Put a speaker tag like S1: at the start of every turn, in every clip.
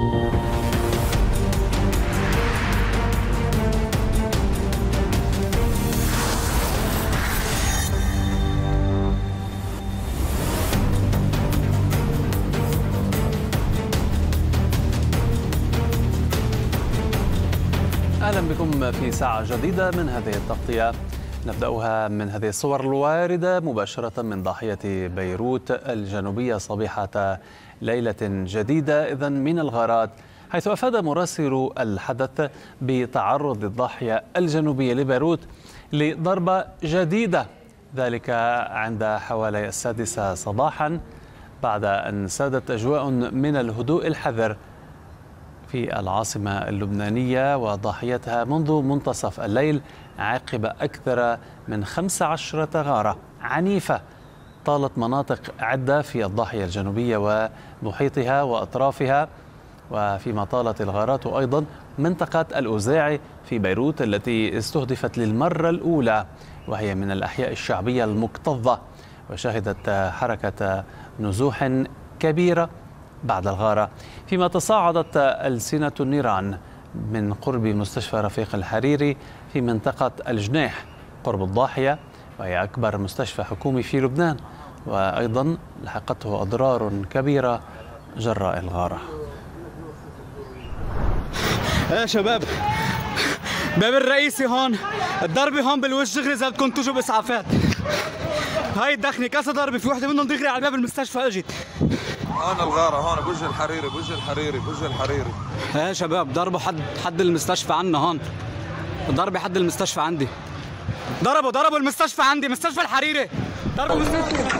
S1: أهلا بكم في ساعة جديدة من هذه التغطية. نبدأها من هذه الصور الواردة مباشرة من ضاحية بيروت الجنوبية صبيحة ليلة جديدة إذا من الغارات حيث أفاد مراسل الحدث بتعرض الضاحية الجنوبية لبيروت لضربة جديدة ذلك عند حوالي السادسة صباحا بعد أن سادت أجواء من الهدوء الحذر في العاصمة اللبنانية وضاحيتها منذ منتصف الليل عقب أكثر من 15 غارة عنيفة طالت مناطق عدة في الضاحية الجنوبية ومحيطها وأطرافها وفيما طالت الغارات أيضا منطقة الأوزاعي في بيروت التي استهدفت للمرة الأولى وهي من الأحياء الشعبية المكتظة وشهدت حركة نزوح كبيرة بعد الغارة. فيما تصاعدت ألسنة النيران من قرب مستشفى رفيق الحريري في منطقة الجناح قرب الضاحية وهي أكبر مستشفى حكومي في لبنان. وأيضا لحقته أضرار كبيرة جراء الغارة.
S2: يا شباب باب الرئيسي هون الضربة هون بالوجه دغري إذا بدكم تجوا بإسعافات هاي الدخنة كذا ضربة في وحدة منهم دغري على باب المستشفى إجت.
S3: هون الغارة هون بوجه الحريري بوجه الحريري بوجه الحريري.
S2: يا شباب ضربوا حد حد المستشفى عنا هون. ضربة حد المستشفى عندي. ضربوا ضربوا المستشفى عندي مستشفى الحريري. ضربوا المستشفى.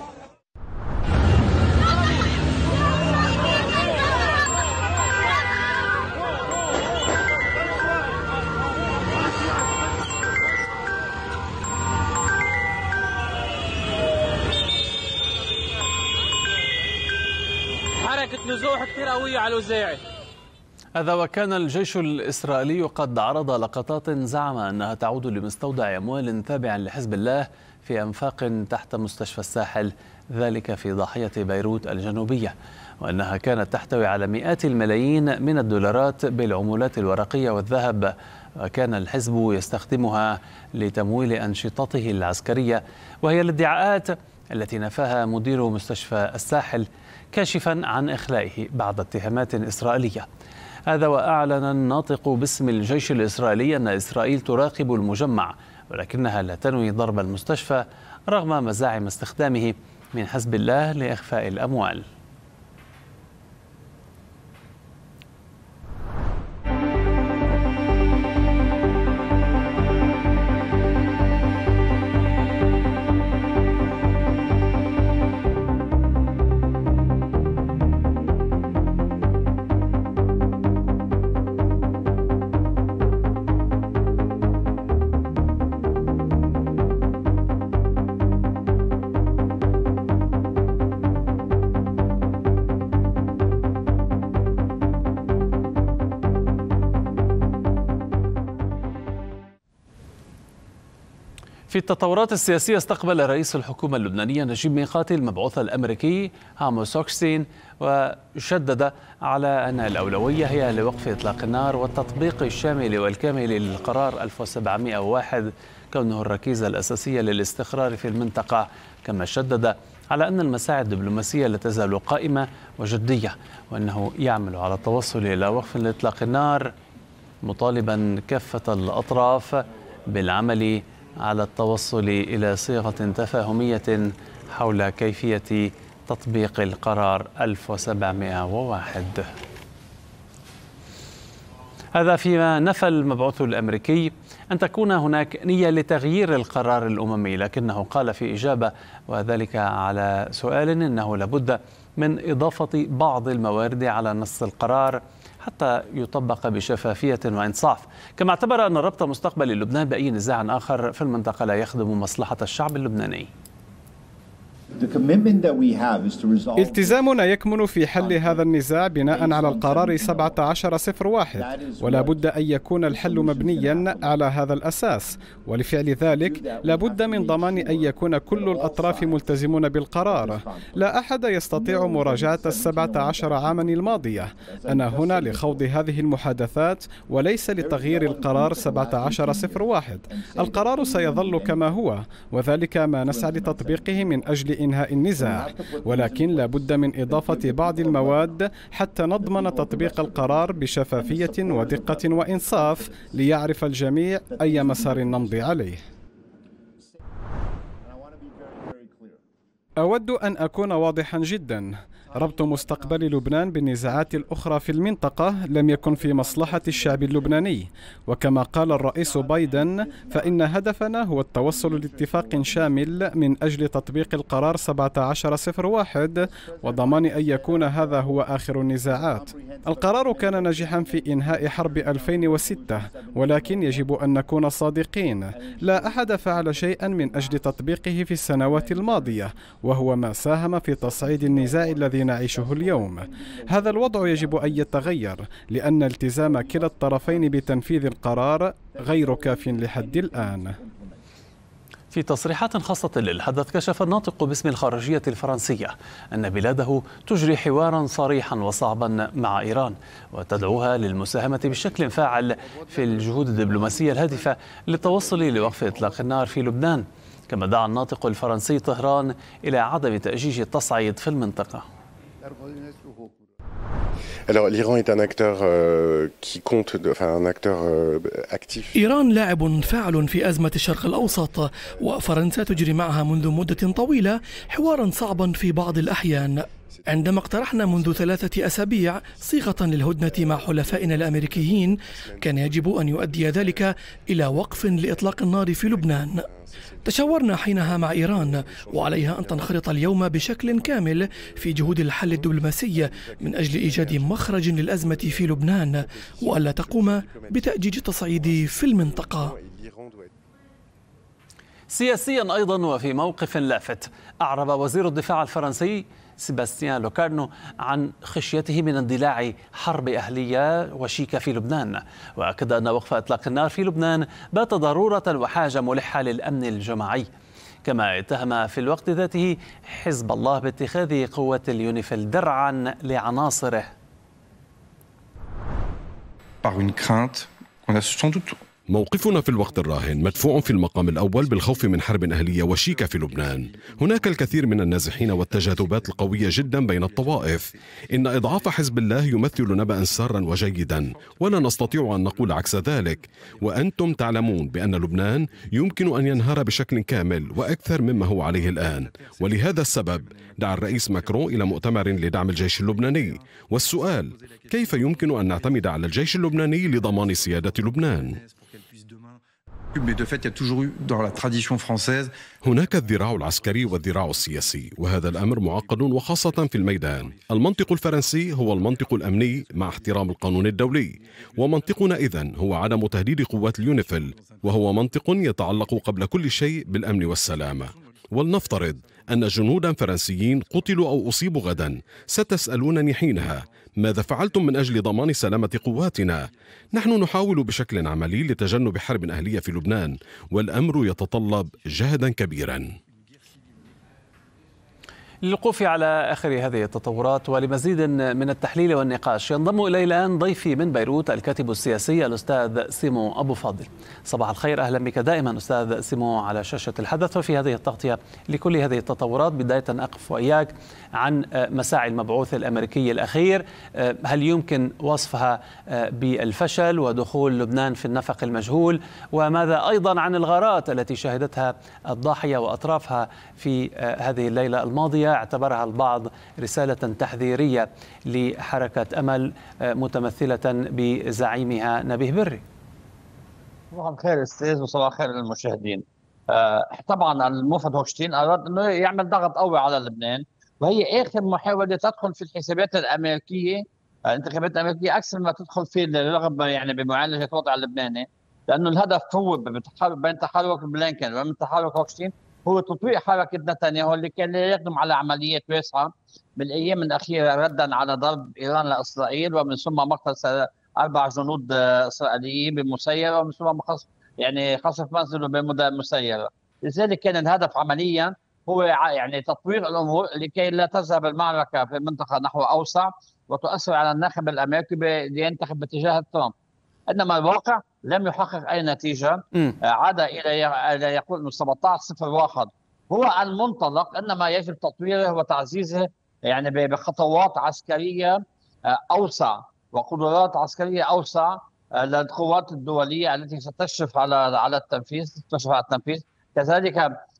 S4: نزوح كثير قوية على الوزاعي
S1: هذا وكان الجيش الإسرائيلي قد عرض لقطات زعم أنها تعود لمستودع أموال تابع لحزب الله في أنفاق تحت مستشفى الساحل ذلك في ضاحية بيروت الجنوبية وأنها كانت تحتوي على مئات الملايين من الدولارات بالعملات الورقية والذهب وكان الحزب يستخدمها لتمويل أنشطته العسكرية وهي الادعاءات التي نفاها مدير مستشفى الساحل كاشفا عن إخلائه بعد اتهامات إسرائيلية. هذا وأعلن الناطق باسم الجيش الإسرائيلي أن إسرائيل تراقب المجمع ولكنها لا تنوي ضرب المستشفى رغم مزاعم استخدامه من حزب الله لإخفاء الأموال. في التطورات السياسية استقبل رئيس الحكومة اللبنانية نجيب ميقاتي المبعوث الأمريكي هاموس أوكستين وشدد على أن الأولوية هي لوقف إطلاق النار والتطبيق الشامل والكامل للقرار 1701 كونه الركيزة الأساسية للاستقرار في المنطقة. كما شدد على أن المساعي الدبلوماسية لا تزال قائمة وجدية وأنه يعمل على التوصل إلى وقف لإطلاق النار مطالبا كافة الأطراف بالعمل على التوصل إلى صيغة تفاهمية حول كيفية تطبيق القرار 1701 هذا فيما نفى المبعوث الأمريكي أن تكون هناك نية لتغيير القرار الأممي لكنه قال في إجابة وذلك على سؤال إنه لابد من إضافة بعض الموارد على نص القرار حتى يطبق بشفافية وإنصاف. كما اعتبر أن ربط مستقبل لبنان بأي نزاع آخر في المنطقة لا يخدم مصلحة الشعب اللبناني.
S5: التزامنا يكمن في حل هذا النزاع بناء على القرار 1701 ولا بد أن يكون الحل مبنيا على هذا الأساس. ولفعل ذلك لا بد من ضمان أن يكون كل الأطراف ملتزمون بالقرار. لا أحد يستطيع مراجعة السبعة عشر عاما الماضية. أنا هنا لخوض هذه المحادثات وليس لتغيير القرار 1701 القرار سيظل كما هو. وذلك ما نسعى لتطبيقه من أجل إنهاء النزاع ولكن لا بد من إضافة بعض المواد حتى نضمن تطبيق القرار بشفافية ودقة وإنصاف ليعرف الجميع أي مسار نمضي عليه. أود أن أكون واضحا جدا. ربط مستقبل لبنان بالنزاعات الأخرى في المنطقة لم يكن في مصلحة الشعب اللبناني. وكما قال الرئيس بايدن فإن هدفنا هو التوصل لاتفاق شامل من أجل تطبيق القرار 1701 وضمان أن يكون هذا هو آخر النزاعات. القرار كان ناجحا في إنهاء حرب 2006 ولكن يجب أن نكون صادقين. لا أحد فعل شيئا من أجل تطبيقه في السنوات الماضية وهو ما ساهم في تصعيد النزاع الذي نعيشه اليوم. هذا الوضع يجب أن يتغير لأن التزام كلا الطرفين بتنفيذ القرار غير كاف لحد الآن.
S1: في تصريحات خاصة للحدث كشف الناطق باسم الخارجية الفرنسية أن بلاده تجري حوارا صريحا وصعبا مع إيران وتدعوها للمساهمة بشكل فاعل في الجهود الدبلوماسية الهادفة للتوصل لوقف إطلاق النار في لبنان. كما دعا الناطق الفرنسي طهران إلى عدم تأجيج التصعيد في المنطقة.
S6: Alors l'Iran est un acteur euh, qui compte, de, enfin un acteur euh, actif.
S7: إيران لاعب فاعل في أزمة الشرق الأوسط وفرنسا تجري معها منذ مدة طويلة حوارا صعبا في بعض الأحيان عندما اقترحنا منذ ثلاثة أسابيع صيغة للهدنة مع حلفائنا الأمريكيين كان يجب أن يؤدي ذلك إلى وقف لإطلاق النار في لبنان. تشاورنا حينها مع إيران وعليها أن تنخرط اليوم بشكل كامل في جهود الحل الدبلوماسي من أجل إيجاد مخرج للأزمة في لبنان وألا تقوم بتأجيج التصعيد في المنطقة.
S1: سياسيا أيضا وفي موقف لافت. أعرب وزير الدفاع الفرنسي سيباستيان لوكارنو عن خشيته من اندلاع حرب أهلية وشيكة في لبنان. وأكد أن وقف إطلاق النار في لبنان بات ضرورة وحاجة ملحة للأمن الجماعي. كما اتهم في الوقت ذاته حزب الله باتخاذ قوة اليونيفيل درعا لعناصره.
S8: Par une crainte qu'on a sans doute
S9: موقفنا في الوقت الراهن مدفوع في المقام الأول بالخوف من حرب أهلية وشيكة في لبنان. هناك الكثير من النازحين والتجاذبات القوية جدا بين الطوائف. إن إضعاف حزب الله يمثل نبأ سارا وجيدا. ولا نستطيع أن نقول عكس ذلك. وأنتم تعلمون بأن لبنان يمكن أن ينهار بشكل كامل وأكثر مما هو عليه الآن. ولهذا السبب دعا الرئيس ماكرون إلى مؤتمر لدعم الجيش اللبناني. والسؤال كيف يمكن أن نعتمد على الجيش اللبناني لضمان سيادة لبنان؟ هناك الذراع العسكري والذراع السياسي وهذا الأمر معقد وخاصة في الميدان. المنطق الفرنسي هو المنطق الأمني مع احترام القانون الدولي. ومنطقنا اذا هو عدم تهديد قوات اليونيفيل وهو منطق يتعلق قبل كل شيء بالأمن والسلامة. ولنفترض أن جنودا فرنسيين قتلوا أو أصيبوا غدا ستسألونني حينها ماذا فعلتم من أجل ضمان سلامة قواتنا؟ نحن نحاول بشكل عملي لتجنب حرب أهلية في لبنان والأمر يتطلب جهدا كبيرا.
S1: للوقوف على آخر هذه التطورات ولمزيد من التحليل والنقاش ينضم إلي الآن ضيفي من بيروت الكاتب السياسي الأستاذ سيمو أبو فاضل. صباح الخير أهلا بك دائما أستاذ سيمو على شاشة الحدث وفي هذه التغطية لكل هذه التطورات. بداية أقف وإياك عن مساعي المبعوث الأمريكي الأخير. هل يمكن وصفها بالفشل ودخول لبنان في النفق المجهول؟ وماذا أيضا عن الغارات التي شهدتها الضاحية وأطرافها في هذه الليلة الماضية؟ اعتبرها البعض رسالة تحذيرية لحركة أمل متمثلة بزعيمها نبيه بري.
S10: صباح الخير أستاذ وصباح الخير للمشاهدين. طبعا الموفد هوكشتين أراد إنه يعمل ضغط قوي على لبنان وهي آخر محاولة تدخل في الحسابات الأمريكية الانتخابات الأمريكية أكثر ما تدخل في الرغبه يعني بمعالجة الوضع اللبناني لأنه الهدف هو بين تحرك بلينكن وبين تحرك هوكشتين هو تطبيق حركة نتنياهو اللي كان يقدم على عمليات واسعه بالأيام الأخيرة ردا على ضرب إيران لإسرائيل ومن ثم مقتل أربع جنود إسرائيليين بمسيرة ومن ثم يعني خصف منزله بمسيره لذلك كان الهدف عمليا هو يعني تطوير الأمور لكي لا تذهب المعركة في المنطقة نحو أوسع وتؤثر على الناخب الأمريكي لينتخب باتجاه ترامب. انما الواقع لم يحقق أي نتيجة م. عاد إلى يقول إنه 17 0 1 هو المنطلق إنما يجب تطويره وتعزيزه يعني بخطوات عسكرية آه، أوسع وقدرات عسكرية أوسع آه، للقوات الدولية التي ستشرف على على التنفيذ تشرف على التنفيذ. كذلك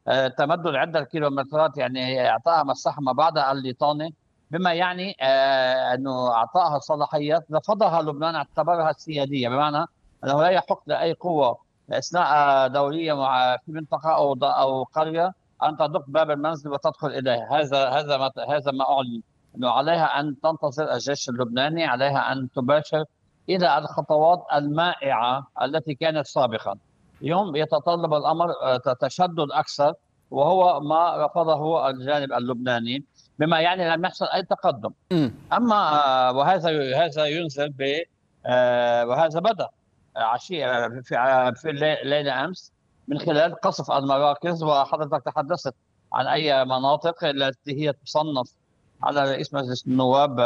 S10: آه، تمدد عدة كيلومترات يعني أعطاها مساحة ما بعد الليطاني. بما يعني أنه أعطاها صلاحيات رفضها لبنان اعتبرها سياديه بمعنى أنه لا يحق لأي قوة أثناء دورية مع في منطقة أو أو قرية أن تدق باب المنزل وتدخل اليه هذا هذا ما هذا ما أعلن. أنه عليها أن تنتظر الجيش اللبناني عليها أن تباشر إلى الخطوات المائعة التي كانت سابقا. اليوم يتطلب الأمر آه، تشدد أكثر وهو ما رفضه الجانب اللبناني. بما يعني لم يحصل أي تقدم. أما آه، وهذا هذا ينزل ب آه، وهذا بدأ. عشية في في ليلة أمس من خلال قصف المراكز وحضرتك تحدثت عن أي مناطق التي هي تصنف على رئيس مجلس النواب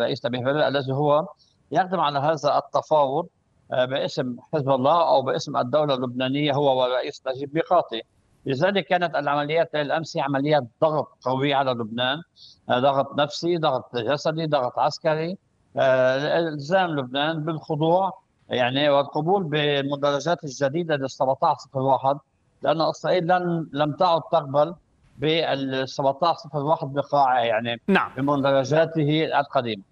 S10: رئيس نبيه الذي هو يقدم على هذا التفاوض آه، باسم حزب الله أو باسم الدولة اللبنانية هو والرئيس نجيب ميقاتي. لذلك كانت العمليات الأمس عمليات ضغط قوي على لبنان آه، ضغط نفسي ضغط جسدي ضغط عسكري آه، الزام لبنان بالخضوع يعني والقبول بالمدرجات الجديدة لل 1701 لأن اسرائيل لن لم تعد تقبل بال 1701 بقاعه يعني
S1: نعم.
S10: بمدرجاته القديمة.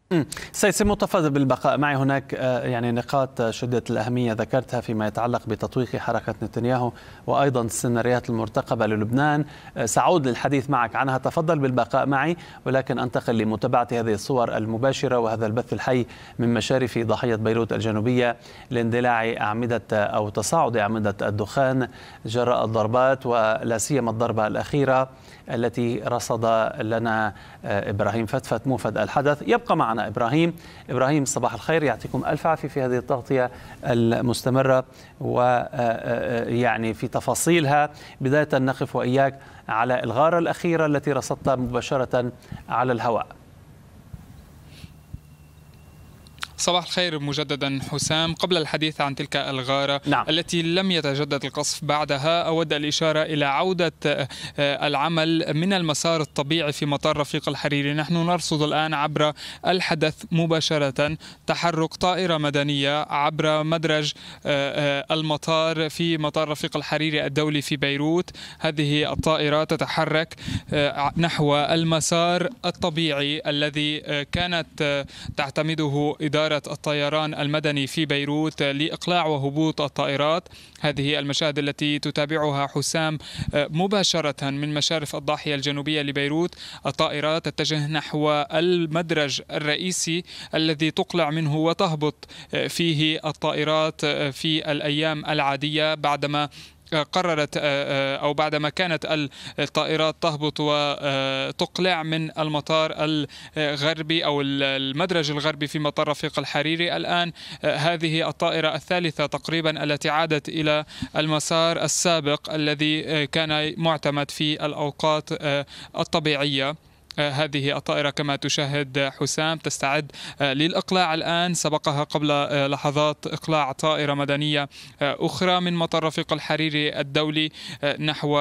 S1: سيد تفضل بالبقاء. معي هناك آه، يعني نقاط شدة الأهمية ذكرتها فيما يتعلق بتطويق حركة نتنياهو وأيضا السيناريوهات المرتقبة للبنان. آه، سأعود للحديث معك. عنها تفضل بالبقاء معي ولكن أنتقل لمتابعة هذه الصور المباشرة وهذا البث الحي من مشارف ضحية بيروت الجنوبية لاندلاع أعمدة أو تصاعد أعمدة الدخان جراء الضربات ولا سيما الضربة الأخيرة. التي رصد لنا آه، إبراهيم فتفت موفد الحدث. يبقى معنا إبراهيم. إبراهيم صباح الخير. يعطيكم ألف عافية في هذه التغطية المستمرة ويعني آه، آه، في تفاصيلها. بداية نقف وإياك على الغارة الأخيرة التي رصدتها مباشرة على الهواء.
S11: صباح الخير مجددا حسام. قبل الحديث عن تلك الغارة
S1: نعم.
S11: التي لم يتجدد القصف بعدها أود الإشارة إلى عودة آه، العمل من المسار الطبيعي في مطار رفيق الحريري. نحن نرصد الآن عبر الحدث مباشرة تحرك طائرة مدنية عبر مدرج آه، آه، المطار في مطار رفيق الحريري الدولي في بيروت. هذه الطائرة تتحرك نحو المسار الطبيعي الذي كانت تعتمده إدارة إدارة الطيران المدني في بيروت لإقلاع وهبوط الطائرات. هذه المشاهد التي تتابعها حسام آه، مباشرة من مشارف الضاحية الجنوبية لبيروت. الطائرات تتجه نحو المدرج الرئيسي الذي تقلع منه وتهبط آه، فيه الطائرات آه، في الأيام العادية بعدما قررت آه، آه، أو بعدما كانت الطائرات تهبط وتقلع من المطار الغربي أو المدرج الغربي في مطار رفيق الحريري. الآن آه، هذه الطائرة الثالثة تقريبا التي عادت إلى المسار السابق الذي كان معتمد في الأوقات الطبيعية. آه، هذه الطائرة كما تشاهد حسام تستعد آه، للإقلاع الآن. سبقها قبل آه، لحظات إقلاع طائرة مدنية أخرى من مطار رفيق الحريري الدولي نحو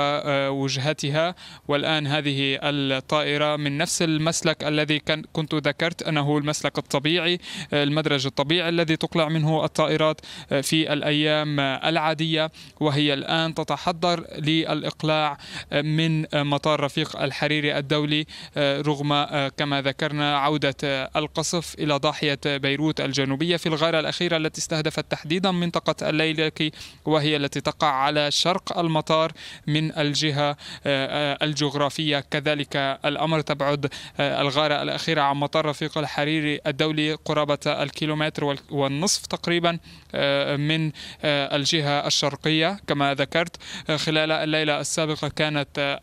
S11: وجهتها. والآن هذه الطائرة من نفس المسلك الذي كنت ذكرت أنه المسلك الطبيعي المدرج الطبيعي الذي تقلع منه الطائرات في الأيام العادية. وهي الآن تتحضر للإقلاع من مطار رفيق الحريري الدولي رغم كما ذكرنا عودة القصف إلى ضاحية بيروت الجنوبية في الغارة الأخيرة التي استهدفت تحديدا منطقة الليلكي وهي التي تقع على شرق المطار من الجهة الجغرافية. كذلك الأمر تبعد الغارة الأخيرة عن مطار رفيق الحريري الدولي قرابة الكيلومتر والنصف تقريبا من الجهة الشرقية. كما ذكرت خلال الليلة السابقة كانت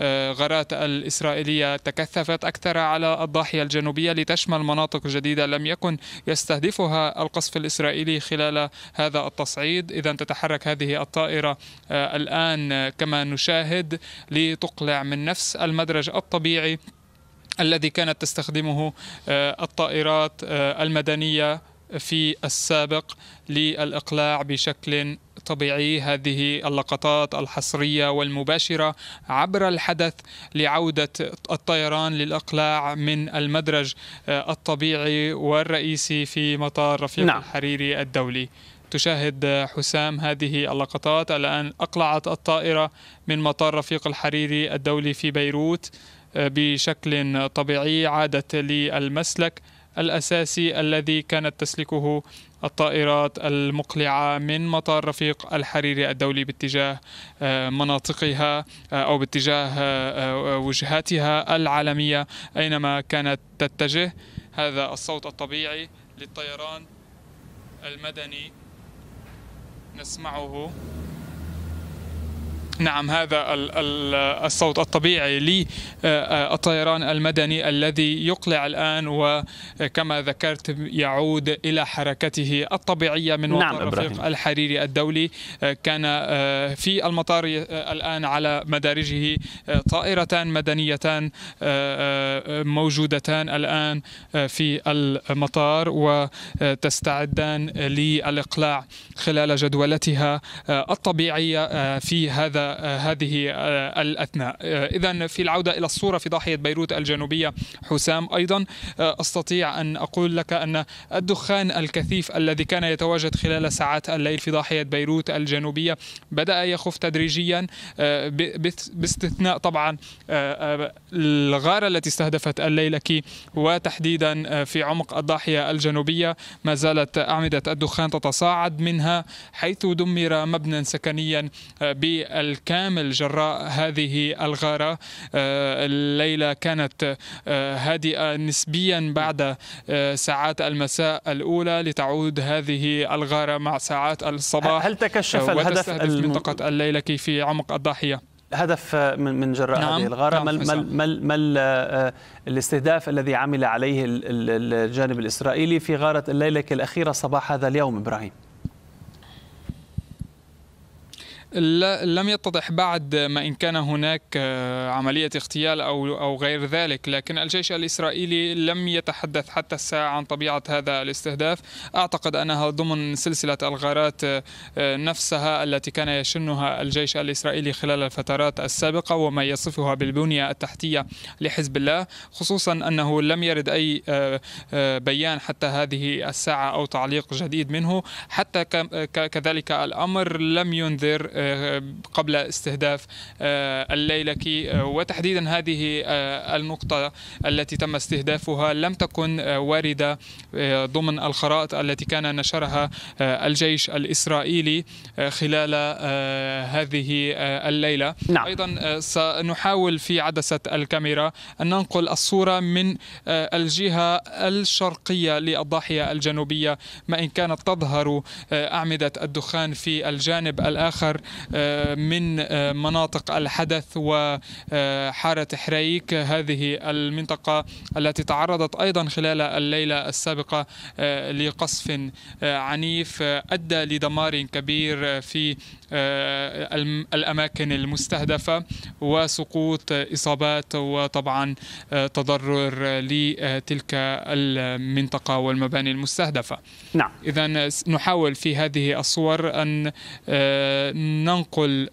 S11: الغارات الإسرائيلية تكثفت أكثر على الضاحية الجنوبية لتشمل مناطق جديدة لم يكن يستهدفها القصف الإسرائيلي خلال هذا التصعيد. إذا تتحرك هذه الطائرة الآن كما نشاهد لتقلع من نفس المدرج الطبيعي الذي كانت تستخدمه الطائرات المدنية في السابق للإقلاع بشكل طبيعي هذه اللقطات الحصرية والمباشرة عبر الحدث لعودة الطيران للإقلاع من المدرج الطبيعي والرئيسي في مطار رفيق نعم. الحريري الدولي تشاهد حسام هذه اللقطات الآن أقلعت الطائرة من مطار رفيق الحريري الدولي في بيروت بشكل طبيعي عادت للمسلك الأساسي الذي كانت تسلكه الطائرات المقلعة من مطار رفيق الحريري الدولي باتجاه مناطقها أو باتجاه وجهاتها العالمية أينما كانت تتجه. هذا الصوت الطبيعي للطيران المدني نسمعه. نعم هذا الصوت الطبيعي للطيران المدني الذي يقلع الآن وكما ذكرت يعود إلى حركته الطبيعية من مطار نعم رفيق الحريري الدولي. كان في المطار الآن على مدارجه طائرتان مدنيتان موجودتان الآن في المطار وتستعدان للإقلاع خلال جدولتها الطبيعية في هذا هذه الأثناء. إذا في العودة إلى الصورة في ضاحية بيروت الجنوبية حسام أيضا. أستطيع أن أقول لك أن الدخان الكثيف الذي كان يتواجد خلال ساعات الليل في ضاحية بيروت الجنوبية بدأ يخف تدريجيا باستثناء طبعا الغارة التي استهدفت الليلكي وتحديدا في عمق الضاحية الجنوبية. ما زالت أعمدة الدخان تتصاعد منها حيث دمر مبنى سكنيا بال الكامل جراء هذه الغارة. آه، الليلة كانت آه، هادئة نسبيا بعد آه، ساعات المساء الأولى لتعود هذه الغارة مع ساعات الصباح.
S1: هل تكشف الهدف
S11: الم... منطقة الليلكي في عمق الضاحية؟
S1: هدف من من جراء نعم هذه الغارة؟ نعم ما ما ما الاستهداف الذي عمل عليه الجانب الإسرائيلي في غارة الليلكي الاخيره صباح هذا اليوم إبراهيم.
S11: لم يتضح بعد ما إن كان هناك آه، عملية اغتيال أو أو غير ذلك لكن الجيش الإسرائيلي لم يتحدث حتى الساعة عن طبيعة هذا الاستهداف. أعتقد أنها ضمن سلسلة الغارات آه، نفسها التي كان يشنها الجيش الإسرائيلي خلال الفترات السابقة وما يصفها بالبنية التحتية لحزب الله خصوصا أنه لم يرد أي آه، بيان حتى هذه الساعة أو تعليق جديد منه. حتى كذلك الأمر لم ينذر قبل استهداف آه، الليلكي آه، وتحديدا هذه آه، النقطة التي تم استهدافها لم تكن واردة ضمن الخرائط التي كان نشرها الجيش الإسرائيلي خلال هذه الليلة نعم. أيضا سنحاول في عدسة الكاميرا أن ننقل الصورة من الجهة الشرقية للضاحية الجنوبية ما إن كانت تظهر أعمدة الدخان في الجانب الآخر آه، من آه، مناطق الحدث وحارة حريك. هذه المنطقة التي تعرضت أيضا خلال الليلة السابقة آه، لقصف عنيف أدى لدمار كبير في الأماكن المستهدفة وسقوط إصابات وطبعا تضرر لتلك المنطقة والمباني المستهدفة.
S1: نعم.
S11: إذا نحاول في هذه الصور أن ننقل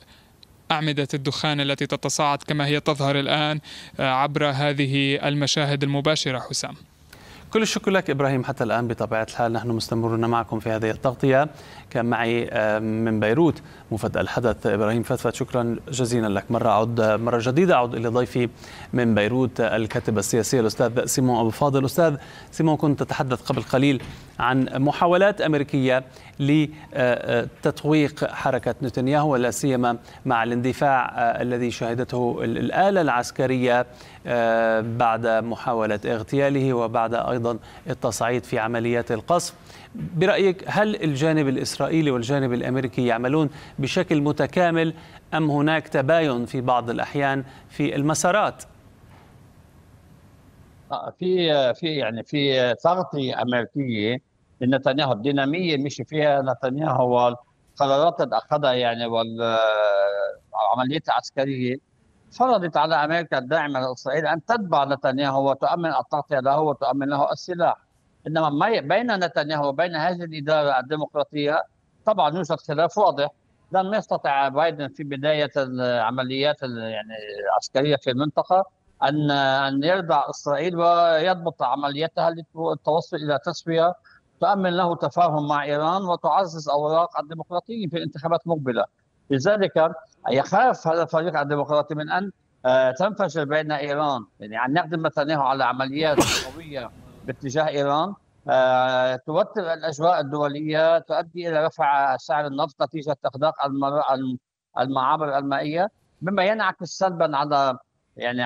S11: أعمدة الدخان التي تتصاعد كما هي تظهر الآن آه، عبر هذه المشاهد المباشرة حسام.
S1: كل الشكر لك إبراهيم حتى الآن بطبيعة الحال نحن مستمرون معكم في هذه التغطية. كان معي من بيروت. مفد الحدث إبراهيم فتفت. شكرا جزيلا لك. مرة أعود مرة جديدة أعود إلى ضيفي من بيروت الكاتب السياسي الأستاذ سيمون أبو فاضل. أستاذ سيمون كنت تتحدث قبل قليل عن محاولات أمريكية لتطويق حركة نتنياهو ولا سيما مع الاندفاع الذي شهدته الآلة العسكرية بعد محاولة اغتياله وبعد أيضا التصعيد في عمليات القصف. برأيك هل الجانب الإسرائيلي والجانب الأمريكي يعملون بشكل متكامل أم هناك تباين في بعض الأحيان في المسارات؟
S10: في في يعني في تغطية أمريكية لنتنياهو الدينامية مشي فيها نتنياهو والقرارات اللي أخذها يعني والعمليات العسكرية فرضت على أمريكا الداعمة لإسرائيل أن تتبع نتنياهو وتؤمن التغطية له وتؤمن له السلاح إنما بين نتنياهو وبين هذه الإدارة الديمقراطية طبعا يوجد خلاف واضح. لم يستطع بايدن في بداية العمليات يعني العسكرية في المنطقة ان أن يردع إسرائيل ويضبط عملياتها للتوصل إلى تسوية تؤمن له تفاهم مع إيران وتعزز أوراق الديمقراطيين في الانتخابات المقبله لذلك يخاف هذا الفريق الديمقراطي من أن تنفجر بين إيران يعني أن يقدم نتنياهو على عمليات قوية باتجاه إيران. آه، توتر الأجواء الدولية تؤدي إلى رفع سعر النفط نتيجة اغلاق المعابر المائية. مما ينعكس سلبا على يعني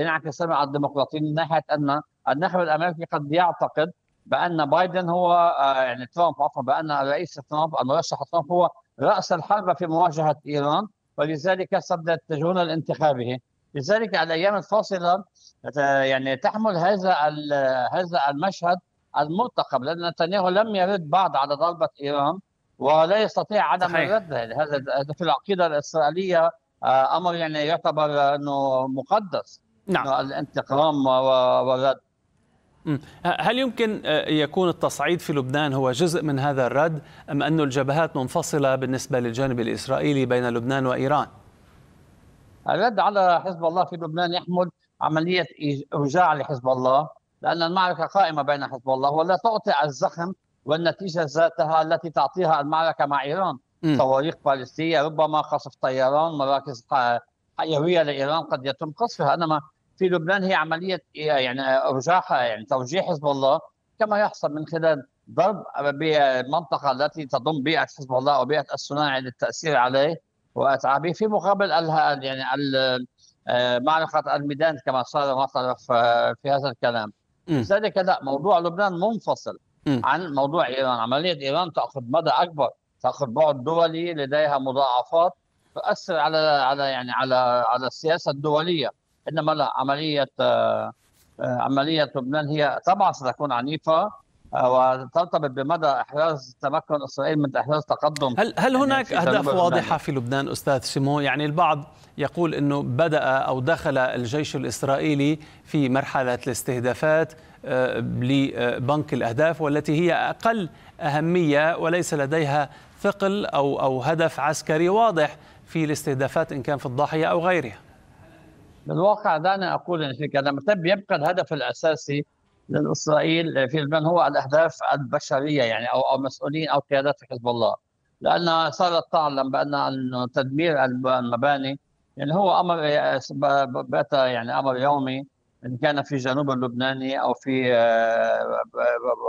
S10: ينعكس سلبا على الديمقراطيين من ناحية أن الناخب الأمريكي قد يعتقد بأن بايدن هو آه، يعني ترامب عفوا بأن الرئيس ترامب المرشح ترامب هو رأس الحرب في مواجهة إيران ولذلك سد اتجاهنا لانتخابه لذلك الأيام الفاصلة يعني تحمل هذا هذا المشهد المرتقب لأن نتنياهو لم يرد بعد على ضربة إيران ولا يستطيع عدم صحيح. الرد هذا في العقيدة الإسرائيلية آه، أمر يعني يعتبر إنه مقدس نعم إنه الانتقام والرد
S1: هل يمكن آه، يكون التصعيد في لبنان هو جزء من هذا الرد أم أن الجبهات منفصلة بالنسبة للجانب الإسرائيلي بين لبنان وإيران؟
S10: الرد على حزب الله في لبنان يحمل عملية إرجاع لحزب الله لأن المعركة قائمة بين حزب الله ولا تعطي الزخم والنتيجة ذاتها التي تعطيها المعركة مع إيران. صواريخ باليستيه ربما قصف طيران مراكز حيوية لإيران قد يتم قصفها. إنما في لبنان هي عملية يعني ارجاعها يعني توجيه حزب الله كما يحصل من خلال ضرب بالمنطقة التي تضم بيئة حزب الله أو بيئة الصناعي للتأثير عليه. واتعابه في مقابل يعني آه، معركه الميدان كما صار مثلا في هذا الكلام. لذلك لا موضوع لبنان منفصل م. عن موضوع إيران. عملية إيران تأخذ مدى أكبر تأخذ بعد دولي لديها مضاعفات تؤثر على على يعني على على السياسة الدولية. إنما لا عملية آه، آه، عملية لبنان هي طبعا ستكون عنيفة وترتبط بمدى احراز تمكن إسرائيل من احراز تقدم
S1: هل هل يعني هناك يعني أهداف واضحة في لبنان أستاذ سيمو يعني البعض يقول إنه بدأ أو دخل الجيش الإسرائيلي في مرحلة الاستهدافات آه، لبنك الأهداف والتي هي أقل أهمية وليس لديها ثقل أو أو هدف عسكري واضح في الاستهدافات إن كان في الضاحية أو غيرها.
S10: بالواقع دعني أقول إن في كلام يبقى الهدف الأساسي لاسرائيل في لبنان هو الأهداف البشرية يعني أو أو مسؤولين أو قيادات حزب الله. لأن صارت تعلم بأن تدمير المباني يعني هو أمر بات يعني أمر يومي إن كان في جنوب اللبناني أو في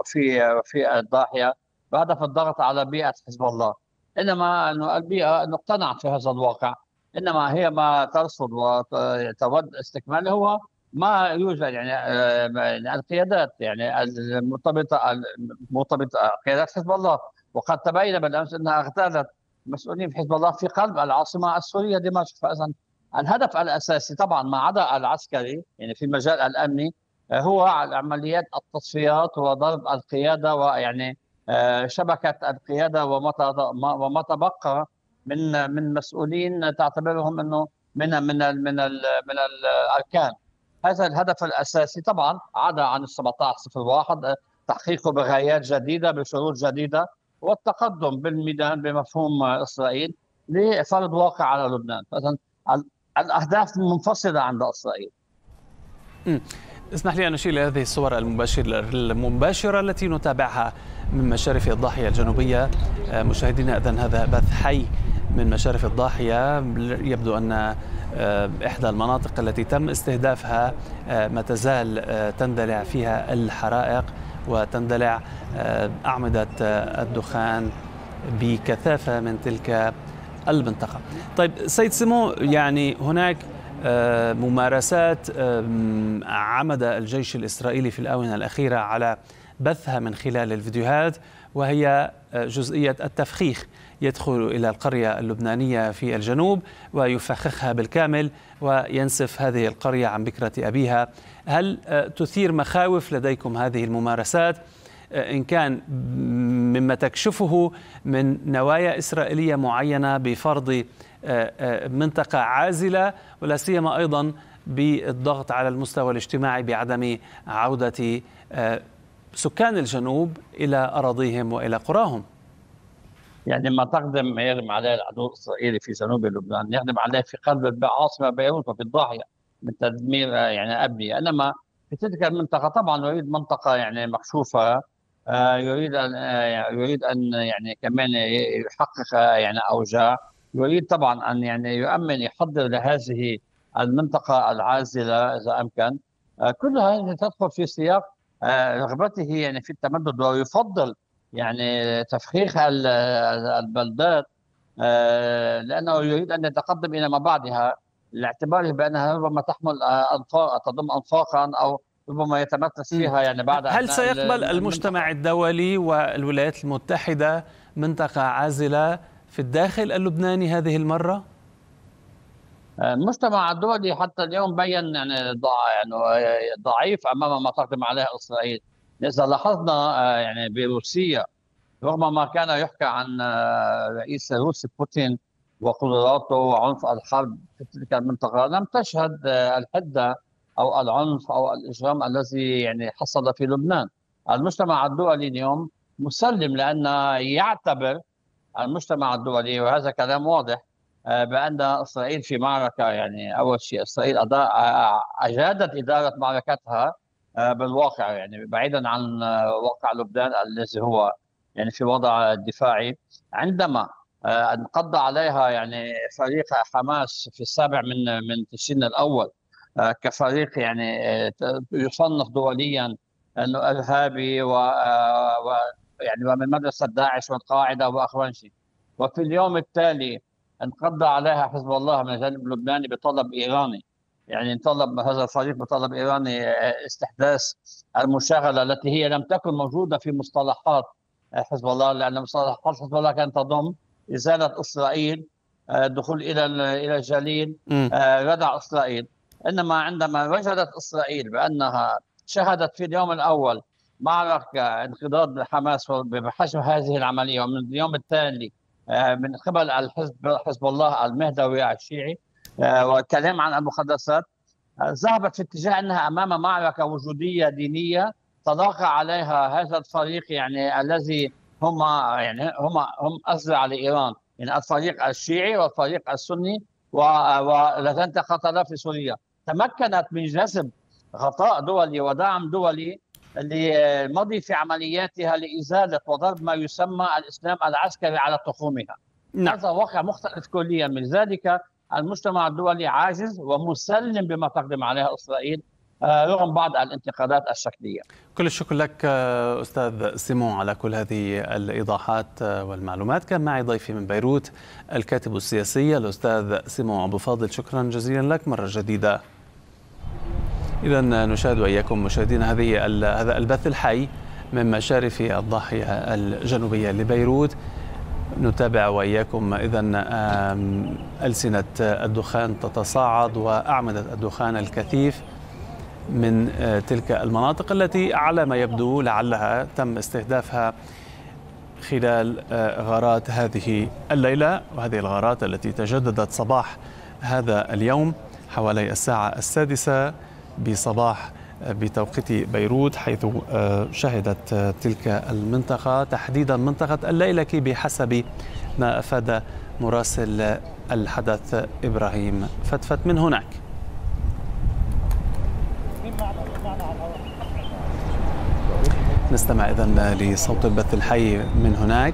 S10: في في الضاحية بهدف الضغط على بيئة حزب الله. إنما انه البيئة انه اقتنعت في هذا الواقع. إنما هي ما ترصد وتود استكماله هو ما يوجد يعني, آه، القيادات يعني المرتبطة المرتبطة قيادات حزب الله. وقد تبين بالأمس أنها اغتالت مسؤولين في حزب الله في قلب العاصمة السورية دمشق. فاذا الهدف الأساسي طبعا ما عدا العسكري يعني في المجال الأمني آه، هو عمليات التصفيات وضرب القيادة ويعني آه، شبكة القيادة وما تبقى من من مسؤولين تعتبرهم إنه من من من من الأركان. هذا الهدف الأساسي طبعا عدا عن ال 1701 تحقيقه بغايات جديدة بشروط جديدة والتقدم بالميدان بمفهوم إسرائيل لفرض واقع على لبنان، اذا الأهداف منفصلة عند إسرائيل.
S1: اسمح لي أن أشير لهذه الصور المباشرة المباشرة التي نتابعها من مشارف الضاحية الجنوبية. آه، مشاهدينا إذن هذا بث حي من مشارف الضاحية. يبدو أن إحدى المناطق التي تم استهدافها آه، ما تزال تندلع فيها الحرائق وتندلع أعمدة الدخان بكثافة من تلك المنطقة. طيب سيد سيمو يعني هناك آه، ممارسات عمد الجيش الإسرائيلي في الآونة الأخيرة على بثها من خلال الفيديوهات وهي آه، جزئية التفخيخ يدخل إلى القرية اللبنانية في الجنوب ويفخخها بالكامل وينسف هذه القرية عن بكرة أبيها هل آه، تثير مخاوف لديكم هذه الممارسات؟ إن كان مما تكشفه من نوايا إسرائيلية معينة بفرض آه، آه، منطقة عازلة ولا سيما أيضا بالضغط على المستوى الاجتماعي بعدم عودة آه، سكان الجنوب إلى أراضيهم وإلى قراهم
S10: يعني ما تقدم يغم عليه العدو الإسرائيلي في جنوب لبنان يغم عليه في قلب العاصمة بيروت وفي الضاحية من تدمير يعني أبنية. إنما في تلك المنطقة طبعا يريد منطقة يعني مكشوفة يريد أن يريد أن يعني كمان يحقق يعني أوجاع. يريد طبعا أن يعني يؤمن يحضر لهذه المنطقة العازلة إذا أمكن. آه، كلها تدخل في سياق آه، رغبته يعني في التمدد ويفضل يعني تفخيخ البلدات آه، لأنه يريد أن يتقدم إلى ما بعدها لاعتباره بأنها ربما تحمل انفاق تضم انفاقا أو ربما يتمركز فيها يعني بعد
S1: هل سيقبل المجتمع الدولي والولايات المتحدة منطقة عازلة في الداخل اللبناني هذه المرة؟
S10: المجتمع الدولي حتى اليوم بين يعني يعني ضعيف أمام ما تقدم عليه إسرائيل. إذا لاحظنا آه، يعني بروسيا رغم ما كان يحكى عن آه، رئيس روسيا بوتين وقدراته وعنف الحرب في تلك المنطقة لم تشهد آه، الحده أو العنف أو الإجرام الذي يعني حصل في لبنان. المجتمع الدولي اليوم مسلم لأن يعتبر المجتمع الدولي وهذا كلام واضح آه، بأن إسرائيل في معركة يعني أول شيء إسرائيل أجادت إدارة معركتها آه، بالواقع يعني بعيدا عن آه، واقع لبنان الذي هو يعني في وضع دفاعي. عندما انقض عليها يعني فريق حماس في السابع من من تشرين الأول كفريق يعني يصنف دوليا أنه إرهابي و يعني ومن مدرسة داعش والقاعدة وأخوان شيء وفي اليوم التالي انقضى عليها حزب الله من الجانب اللبناني بطلب إيراني. يعني طلب هذا الفريق بطلب إيراني آه، استحداث المشاغلة التي هي لم تكن موجودة في مصطلحات آه، حزب الله لأن مصطلحات حزب الله كانت تضم إزالة إسرائيل الدخول آه، إلى إلى الجليل ردع إسرائيل. إنما عندما وجدت إسرائيل بأنها شهدت في اليوم الأول معركة انقضاض حماس بحجم هذه العملية ومن اليوم التالي آه، من قبل الحزب حزب الله المهدوي الشيعي آه، والكلام عن المقدسات آه، ذهبت في اتجاه أنها أمام معركة وجودية دينية تضاقى عليها هذا الفريق يعني الذي هم يعني هم هم ازرع لايران يعني الفريق الشيعي والفريق السني ولذلك قتل في سوريا تمكنت من جذب غطاء دولي ودعم دولي للمضي في عملياتها لإزالة وضرب ما يسمى الإسلام العسكري على تخومها نعم. هذا واقع مختلف كليا من ذلك المجتمع الدولي عاجز ومسلم بما تقدم عليه إسرائيل آه، رغم بعض الانتقادات الشكلية.
S1: كل الشكر لك آه، أستاذ سيمون على كل هذه الإيضاحات آه، والمعلومات. كان معي ضيفي من بيروت الكاتب السياسي الأستاذ سيمون أبو فاضل. شكرا جزيلا لك مرة جديدة. إذا نشاهد وإياكم مشاهدينا هذه هذا البث الحي من مشارف الضاحية الجنوبية لبيروت. نتابع وإياكم. إذا ألسنة الدخان تتصاعد وأعمدة الدخان الكثيف من آه، تلك المناطق التي على ما يبدو لعلها تم استهدافها خلال آه، غارات هذه الليلة وهذه الغارات التي تجددت صباح هذا اليوم حوالي الساعة السادسة بصباح بتوقيت بيروت حيث آه، شهدت آه، تلك المنطقة تحديدا منطقة الليلكي بحسب ما أفاد مراسل الحدث إبراهيم فتفت من هناك. نستمع إذا لصوت البث الحي من هناك.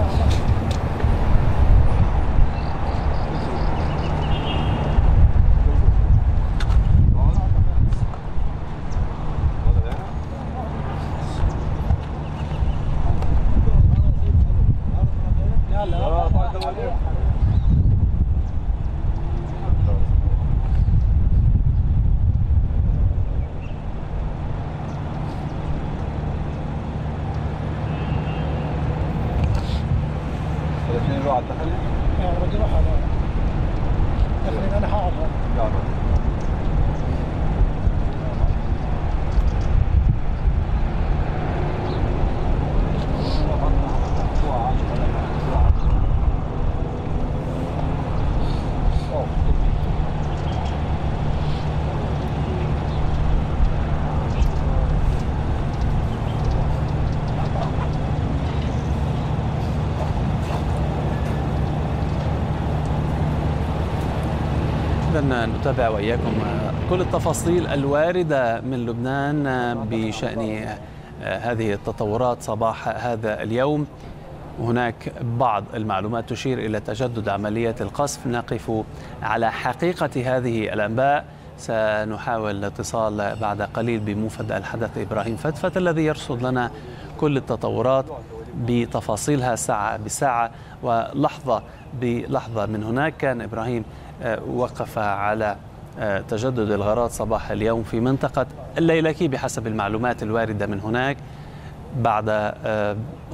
S1: نتابع وإياكم كل التفاصيل الواردة من لبنان بشأن هذه التطورات صباح هذا اليوم. هناك بعض المعلومات تشير إلى تجدد عملية القصف. نقف على حقيقة هذه الأنباء. سنحاول الاتصال بعد قليل بموفد الحدث إبراهيم فتفت الذي يرصد لنا كل التطورات بتفاصيلها ساعة بساعة. ولحظة بلحظة من هناك كان إبراهيم وقف على تجدد الغارات صباح اليوم في منطقة الليلكي بحسب المعلومات الواردة من هناك بعد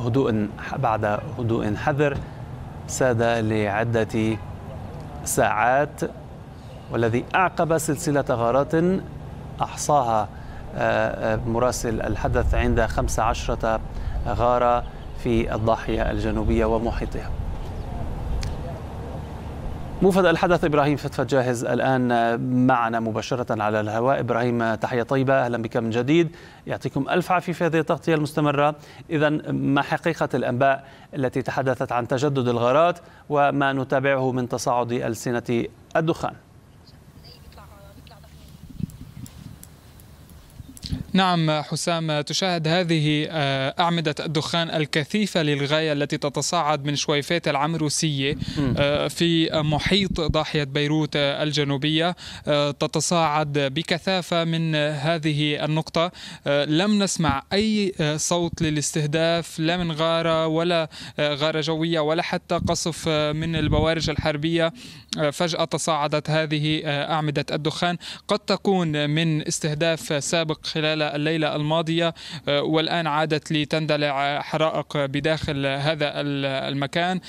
S1: هدوء بعد هدوء حذر ساد لعدة ساعات والذي أعقب سلسلة غارات أحصاها مراسل الحدث عند 15 غارة في الضاحية الجنوبية ومحيطها. موفد الحدث إبراهيم فتفت جاهز الآن معنا مباشرة على الهواء. إبراهيم تحية طيبة. أهلا بك من جديد. يعطيكم ألف عافية في هذه التغطية المستمرة. اذا ما حقيقة الأنباء التي تحدثت عن تجدد الغارات وما نتابعه من تصاعد ألسنة الدخان.
S11: نعم حسام تشاهد هذه أعمدة الدخان الكثيفة للغاية التي تتصاعد من شويفات العمروسية في محيط ضاحية بيروت الجنوبية تتصاعد بكثافة من هذه النقطة. لم نسمع أي صوت للاستهداف لا من غارة ولا غارة جوية ولا حتى قصف من البوارج الحربية. فجأة تصاعدت هذه أعمدة الدخان. قد تكون من استهداف سابق خلال الليلة الماضية والآن عادت لتندلع حرائق بداخل هذا المكان.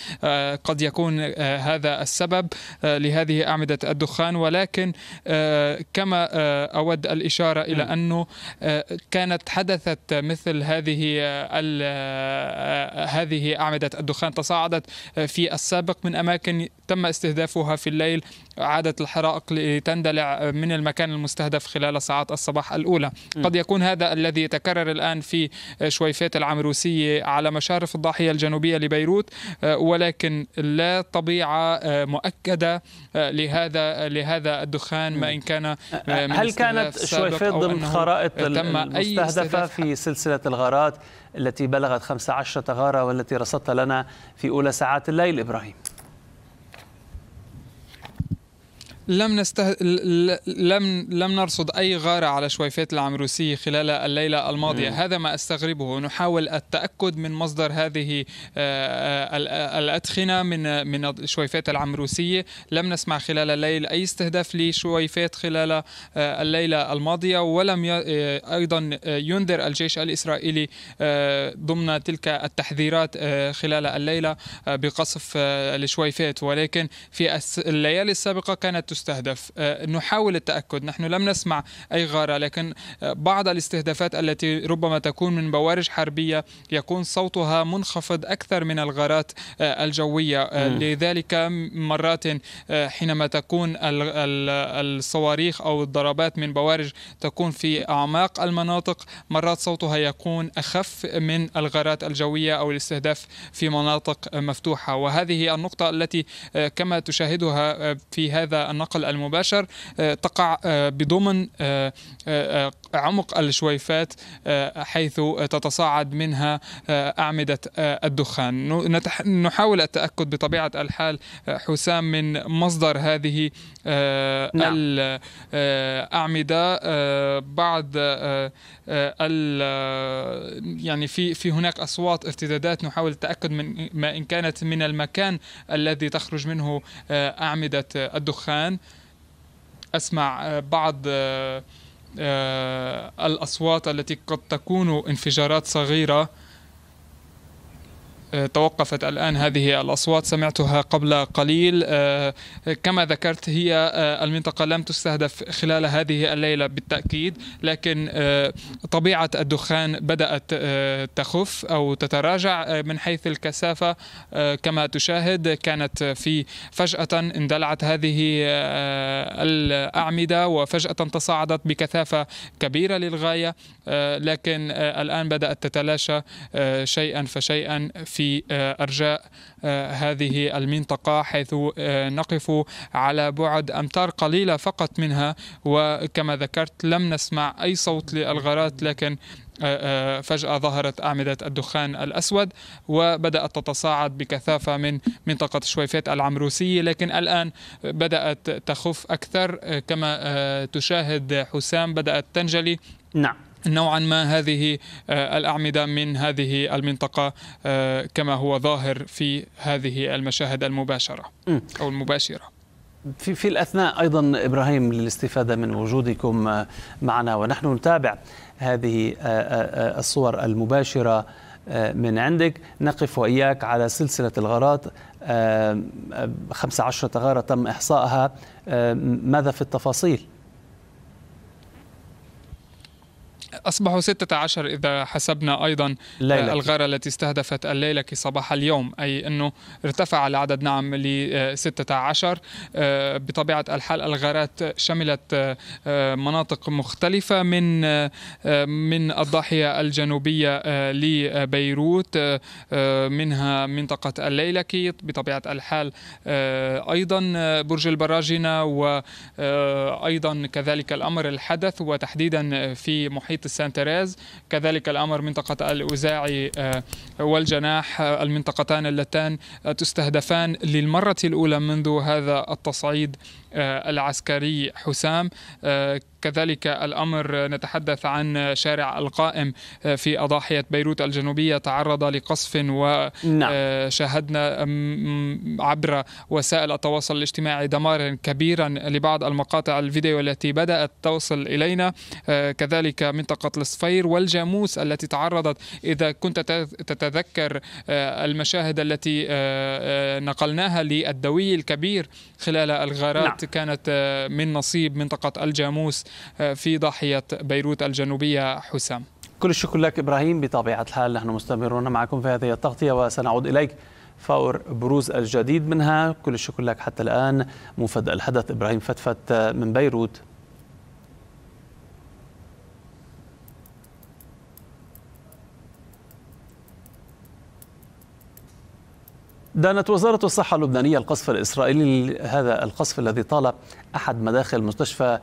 S11: قد يكون هذا السبب لهذه أعمدة الدخان. ولكن كما أود الإشارة إلى أنه كانت حدثت مثل هذه هذه أعمدة الدخان تصاعدت في السابق. من أماكن تم استهدافها في الليل عادت الحرائق لتندلع من المكان المستهدف خلال ساعات الصباح الأولى. قد يكون هذا الذي يتكرر الآن في شويفات العمروسية على مشارف الضاحية الجنوبية لبيروت ولكن لا طبيعة مؤكدة لهذا لهذا الدخان ما إن كان
S1: من هل كانت شويفات ضمن خرائط المستهدفة في سلسلة الغارات التي بلغت 15 غارة والتي رصدت لنا في أولى ساعات الليل إبراهيم؟
S11: لم نسته... لم لم نرصد أي غارة على شويفات العمروسيه خلال الليلة الماضية، مم. هذا ما أستغربه، نحاول التأكد من مصدر هذه الأدخنة من من شويفات العمروسيه، لم نسمع خلال الليل أي استهداف لشويفات خلال الليلة الماضية. ولم ي... أيضا ينذر الجيش الإسرائيلي ضمن تلك التحذيرات خلال الليلة بقصف الشويفات ولكن في الليالي السابقة كانت تستهدف نحاول التأكد. نحن لم نسمع أي غارة لكن بعض الاستهدافات التي ربما تكون من بوارج حربية يكون صوتها منخفض أكثر من الغارات الجوية. لذلك مرات حينما تكون الصواريخ أو الضربات من بوارج تكون في أعماق المناطق مرات صوتها يكون أخف من الغارات الجوية أو الاستهداف في مناطق مفتوحة. وهذه النقطة التي كما تشاهدها في هذا النقل المباشر تقع بضمن عمق الشويفات حيث تتصاعد منها أعمدة الدخان. نحاول التأكد بطبيعة الحال حسام من مصدر هذه نعم. الأعمدة بعد يعني في في هناك أصوات ارتدادات. نحاول التأكد من ما إن كانت من المكان الذي تخرج منه أعمدة الدخان. أسمع بعض الأصوات التي قد تكون انفجارات صغيرة. آه، توقفت الآن هذه الأصوات. سمعتها قبل قليل. آه، كما ذكرت هي آه، المنطقة لم تستهدف خلال هذه الليلة بالتأكيد لكن طبيعة الدخان بدأت تخف أو تتراجع من حيث الكثافة كما تشاهد كانت في فجأة اندلعت هذه الأعمدة وفجأة تصاعدت بكثافة كبيرة للغاية لكن الآن بدأت تتلاشى شيئا فشيئا في آه، أرجاء آه، هذه المنطقة حيث آه، نقف على بعد أمتار قليلة فقط منها. وكما ذكرت لم نسمع أي صوت للغارات لكن فجأة ظهرت أعمدة الدخان الأسود وبدأت تتصاعد بكثافة من منطقة شويفات العمروسية لكن الآن بدأت تخف أكثر كما تشاهد حسام بدأت تنجلي.
S1: نعم.
S11: نوعا ما هذه آه، الأعمدة من هذه المنطقة آه، كما هو ظاهر في هذه المشاهد المباشرة أو المباشرة.
S1: في في الأثناء أيضا إبراهيم للاستفادة من وجودكم آه، معنا ونحن نتابع هذه الصور المباشرة من عندك. نقف وإياك على سلسلة الغارات 15 غارة تم إحصائها ماذا في التفاصيل؟
S11: أصبحوا 16 إذا حسبنا أيضا
S1: ليلة.
S11: الغارة التي استهدفت الليلة صباح اليوم أي أنه ارتفع العدد. نعم ل 16 آه، بطبيعة الحال الغارات شملت آه، مناطق مختلفة من آه، من الضاحية الجنوبية لبيروت منها منطقة الليلكي بطبيعة الحال أيضا برج البراجنة وأيضا كذلك الأمر الحدث وتحديدا في محيط سان تيريز كذلك الأمر منطقة الأوزاعي آه، والجناح آه، المنطقتان اللتان تستهدفان للمرة الأولى منذ هذا التصعيد. آه، العسكري حسام كذلك الأمر نتحدث عن شارع القائم في أضاحية بيروت الجنوبية تعرض لقصف وشاهدنا نعم. عبر وسائل التواصل الاجتماعي دمارا كبيرا لبعض المقاطع الفيديو التي بدأت توصل إلينا كذلك منطقة الصفير والجاموس التي تعرضت إذا كنت تتذكر المشاهد التي نقلناها للدوي الكبير خلال الغارات نعم. كانت من نصيب منطقة الجاموس آه، في ضاحية بيروت الجنوبية حسام.
S1: كل الشكر لك إبراهيم. بطبيعة الحال نحن مستمرون معكم في هذه التغطية وسنعود إليك فور بروز الجديد منها. كل الشكر لك حتى الآن مفد الحدث إبراهيم فتفت من بيروت. دانت وزارة الصحة اللبنانية القصف الإسرائيلي هذا القصف الذي طال أحد مداخل مستشفى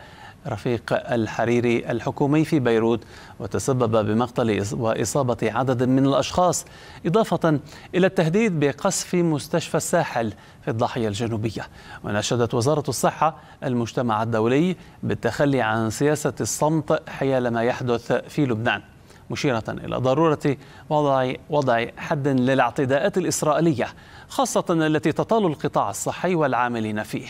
S1: رفيق الحريري الحكومي في بيروت وتسبب بمقتل وإصابة عدد من الأشخاص إضافة إلى التهديد بقصف مستشفى الساحل في الضاحية الجنوبية. وناشدت وزارة الصحة المجتمع الدولي بالتخلي عن سياسة الصمت حيال ما يحدث في لبنان. مشيرة إلى ضرورة وضع وضع حد للاعتداءات الإسرائيلية خاصة التي تطال القطاع الصحي والعاملين فيه.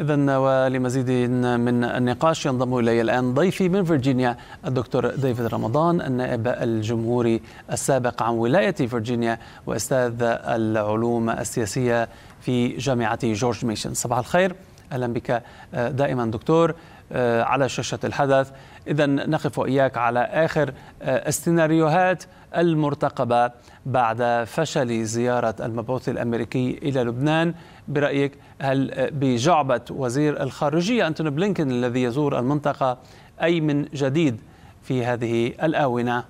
S1: إذا ولمزيد من النقاش ينضم إلي الآن ضيفي من فيرجينيا الدكتور ديفيد رمضان النائب الجمهوري السابق عن ولاية فيرجينيا وأستاذ العلوم السياسية في جامعة جورج ميسن. صباح الخير. أهلا بك. دائما دكتور. على شاشة الحدث. إذا نقف وإياك على آخر السيناريوهات المرتقبة بعد فشل زيارة المبعوث الأمريكي إلى لبنان. برأيك هل بجعبة وزير الخارجية أنتوني بلينكن الذي يزور المنطقة أي من جديد في هذه الآونة؟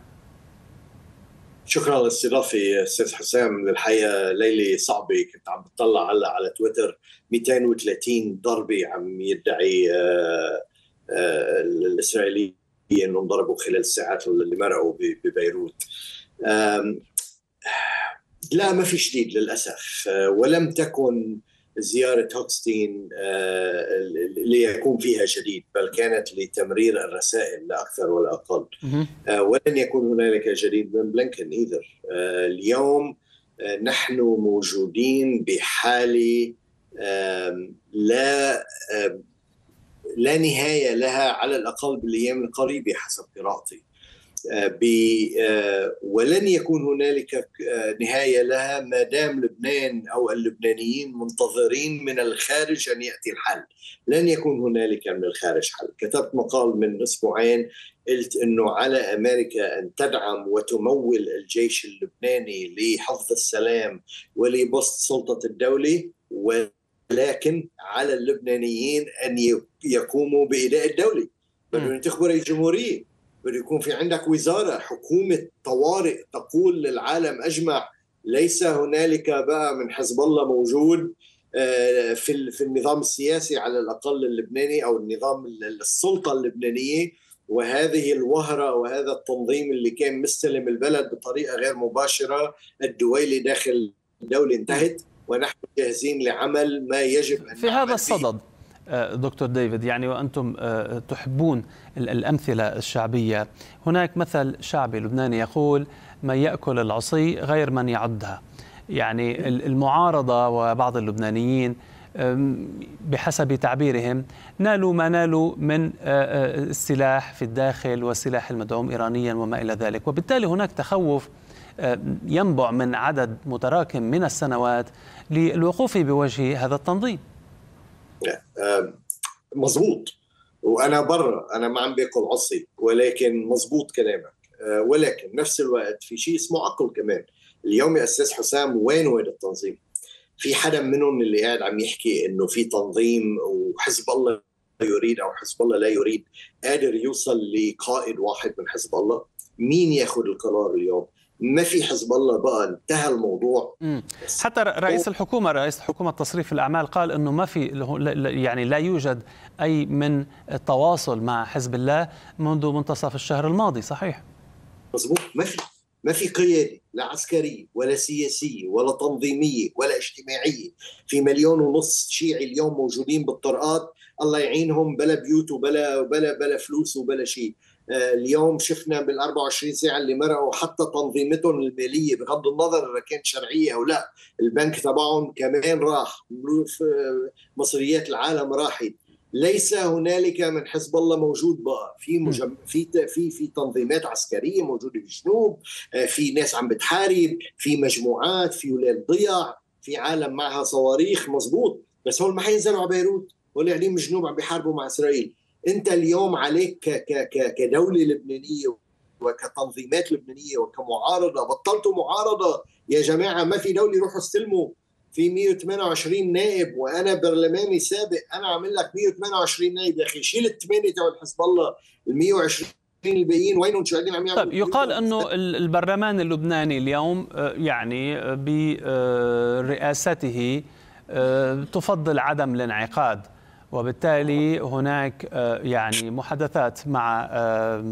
S12: شكرا لاستضافتي أستاذ حسام للحقيقه ليله صعبة. كنت عم بطلع هلأ على تويتر. 230 ضربة عم يدعي الإسرائيليين انهم ضربوا خلال الساعات اللي مرقوا ببيروت. لا ما في جديد للأسف. ولم تكن زيارة هوكستين ليكون فيها جديد بل كانت لتمرير الرسائل لا أكثر ولا أقل. ولن يكون هنالك جديد من بلينكن إيذر. اليوم نحن موجودين بحالة لا لا نهاية لها على الأقل بالأيام القريبة حسب قراءتي. ولن يكون هنالك نهاية لها ما دام لبنان أو اللبنانيين منتظرين من الخارج أن يأتي الحل، لن يكون هنالك من الخارج حل، كتبت مقال من أسبوعين قلت إنه على أمريكا أن تدعم وتمول الجيش اللبناني لحفظ السلام ولبسط سلطة الدولة ولكن على اللبنانيين أن يقوموا باداء الدولة. بدهم ينتخبوا رئيس جمهوريه بده يكون في عندك وزارة حكومة طوارئ تقول للعالم أجمع ليس هنالك بقى من حزب الله موجود في في النظام السياسي على الأقل اللبناني أو النظام السلطة اللبنانية. وهذه الوهرة وهذا التنظيم اللي كان مستلم البلد بطريقة غير مباشرة الدويلة داخل الدولة انتهت. ونحن جاهزين لعمل ما يجب أن
S1: في هذا الصدد دكتور ديفيد يعني وأنتم تحبون الأمثلة الشعبية. هناك مثل شعبي لبناني يقول من يأكل العصي غير من يعدها. يعني المعارضة وبعض اللبنانيين بحسب تعبيرهم نالوا ما نالوا من السلاح في الداخل والسلاح المدعوم ايرانيا وما إلى ذلك. وبالتالي هناك تخوف ينبع من عدد متراكم من السنوات للوقوف بوجه هذا التنظيم.
S12: مزبوط وأنا برا أنا ما عم باكل عصي ولكن مزبوط كلامك. ولكن نفس الوقت في شيء اسمه عقل كمان. اليوم يا أستاذ حسام وين هذا التنظيم؟ في حدا منهم اللي قاعد عم يحكي إنه في تنظيم وحزب الله يريد أو حزب الله لا يريد قادر يوصل لقائد واحد من حزب الله؟ مين ياخذ القرار اليوم؟ ما في حزب الله بقى انتهى الموضوع.
S1: مم. حتى رئيس الحكومة رئيس حكومة تصريف الأعمال قال إنه ما في يعني لا يوجد أي من التواصل مع حزب الله منذ منتصف الشهر الماضي صحيح؟
S12: مظبوط. ما في ما في قياده لا عسكريه ولا سياسيه ولا تنظيميه ولا اجتماعيه في مليون ونص شيعي اليوم موجودين بالطرقات الله يعينهم بلا بيوت وبلا بلا بلا فلوس وبلا شيء. اليوم شفنا بال 24 ساعة اللي مرقوا حتى تنظيمتهم المالية بغض النظر إذا كانت شرعية أو لا. البنك تبعهم كمان راح مصريات العالم راحت. ليس هنالك من حزب الله موجود بقى. في مجم... في في في تنظيمات عسكرية موجودة في الجنوب في ناس عم بتحارب في مجموعات في ولاد ضياع في عالم معها صواريخ مزبوط بس هول ما حينزلوا على بيروت هول قاعدين من الجنوب عم بيحاربوا مع إسرائيل. انت اليوم عليك ك ك كدولة لبنانية وكتنظيمات لبنانية وكمعارضة بطلتوا معارضة؟ يا جماعة ما في دولة يروحوا استلموا في 128 نائب وأنا برلماني سابق أنا عامل لك 128 نائب يا أخي. شيل الثمانيه تبع حزب الله ال 120 الباقيين. وينهم شو قاعدين عم يعملوا
S1: طيب يقال إنه البرلمان اللبناني اليوم يعني برئاسته تفضل عدم الانعقاد. وبالتالي هناك يعني محادثات مع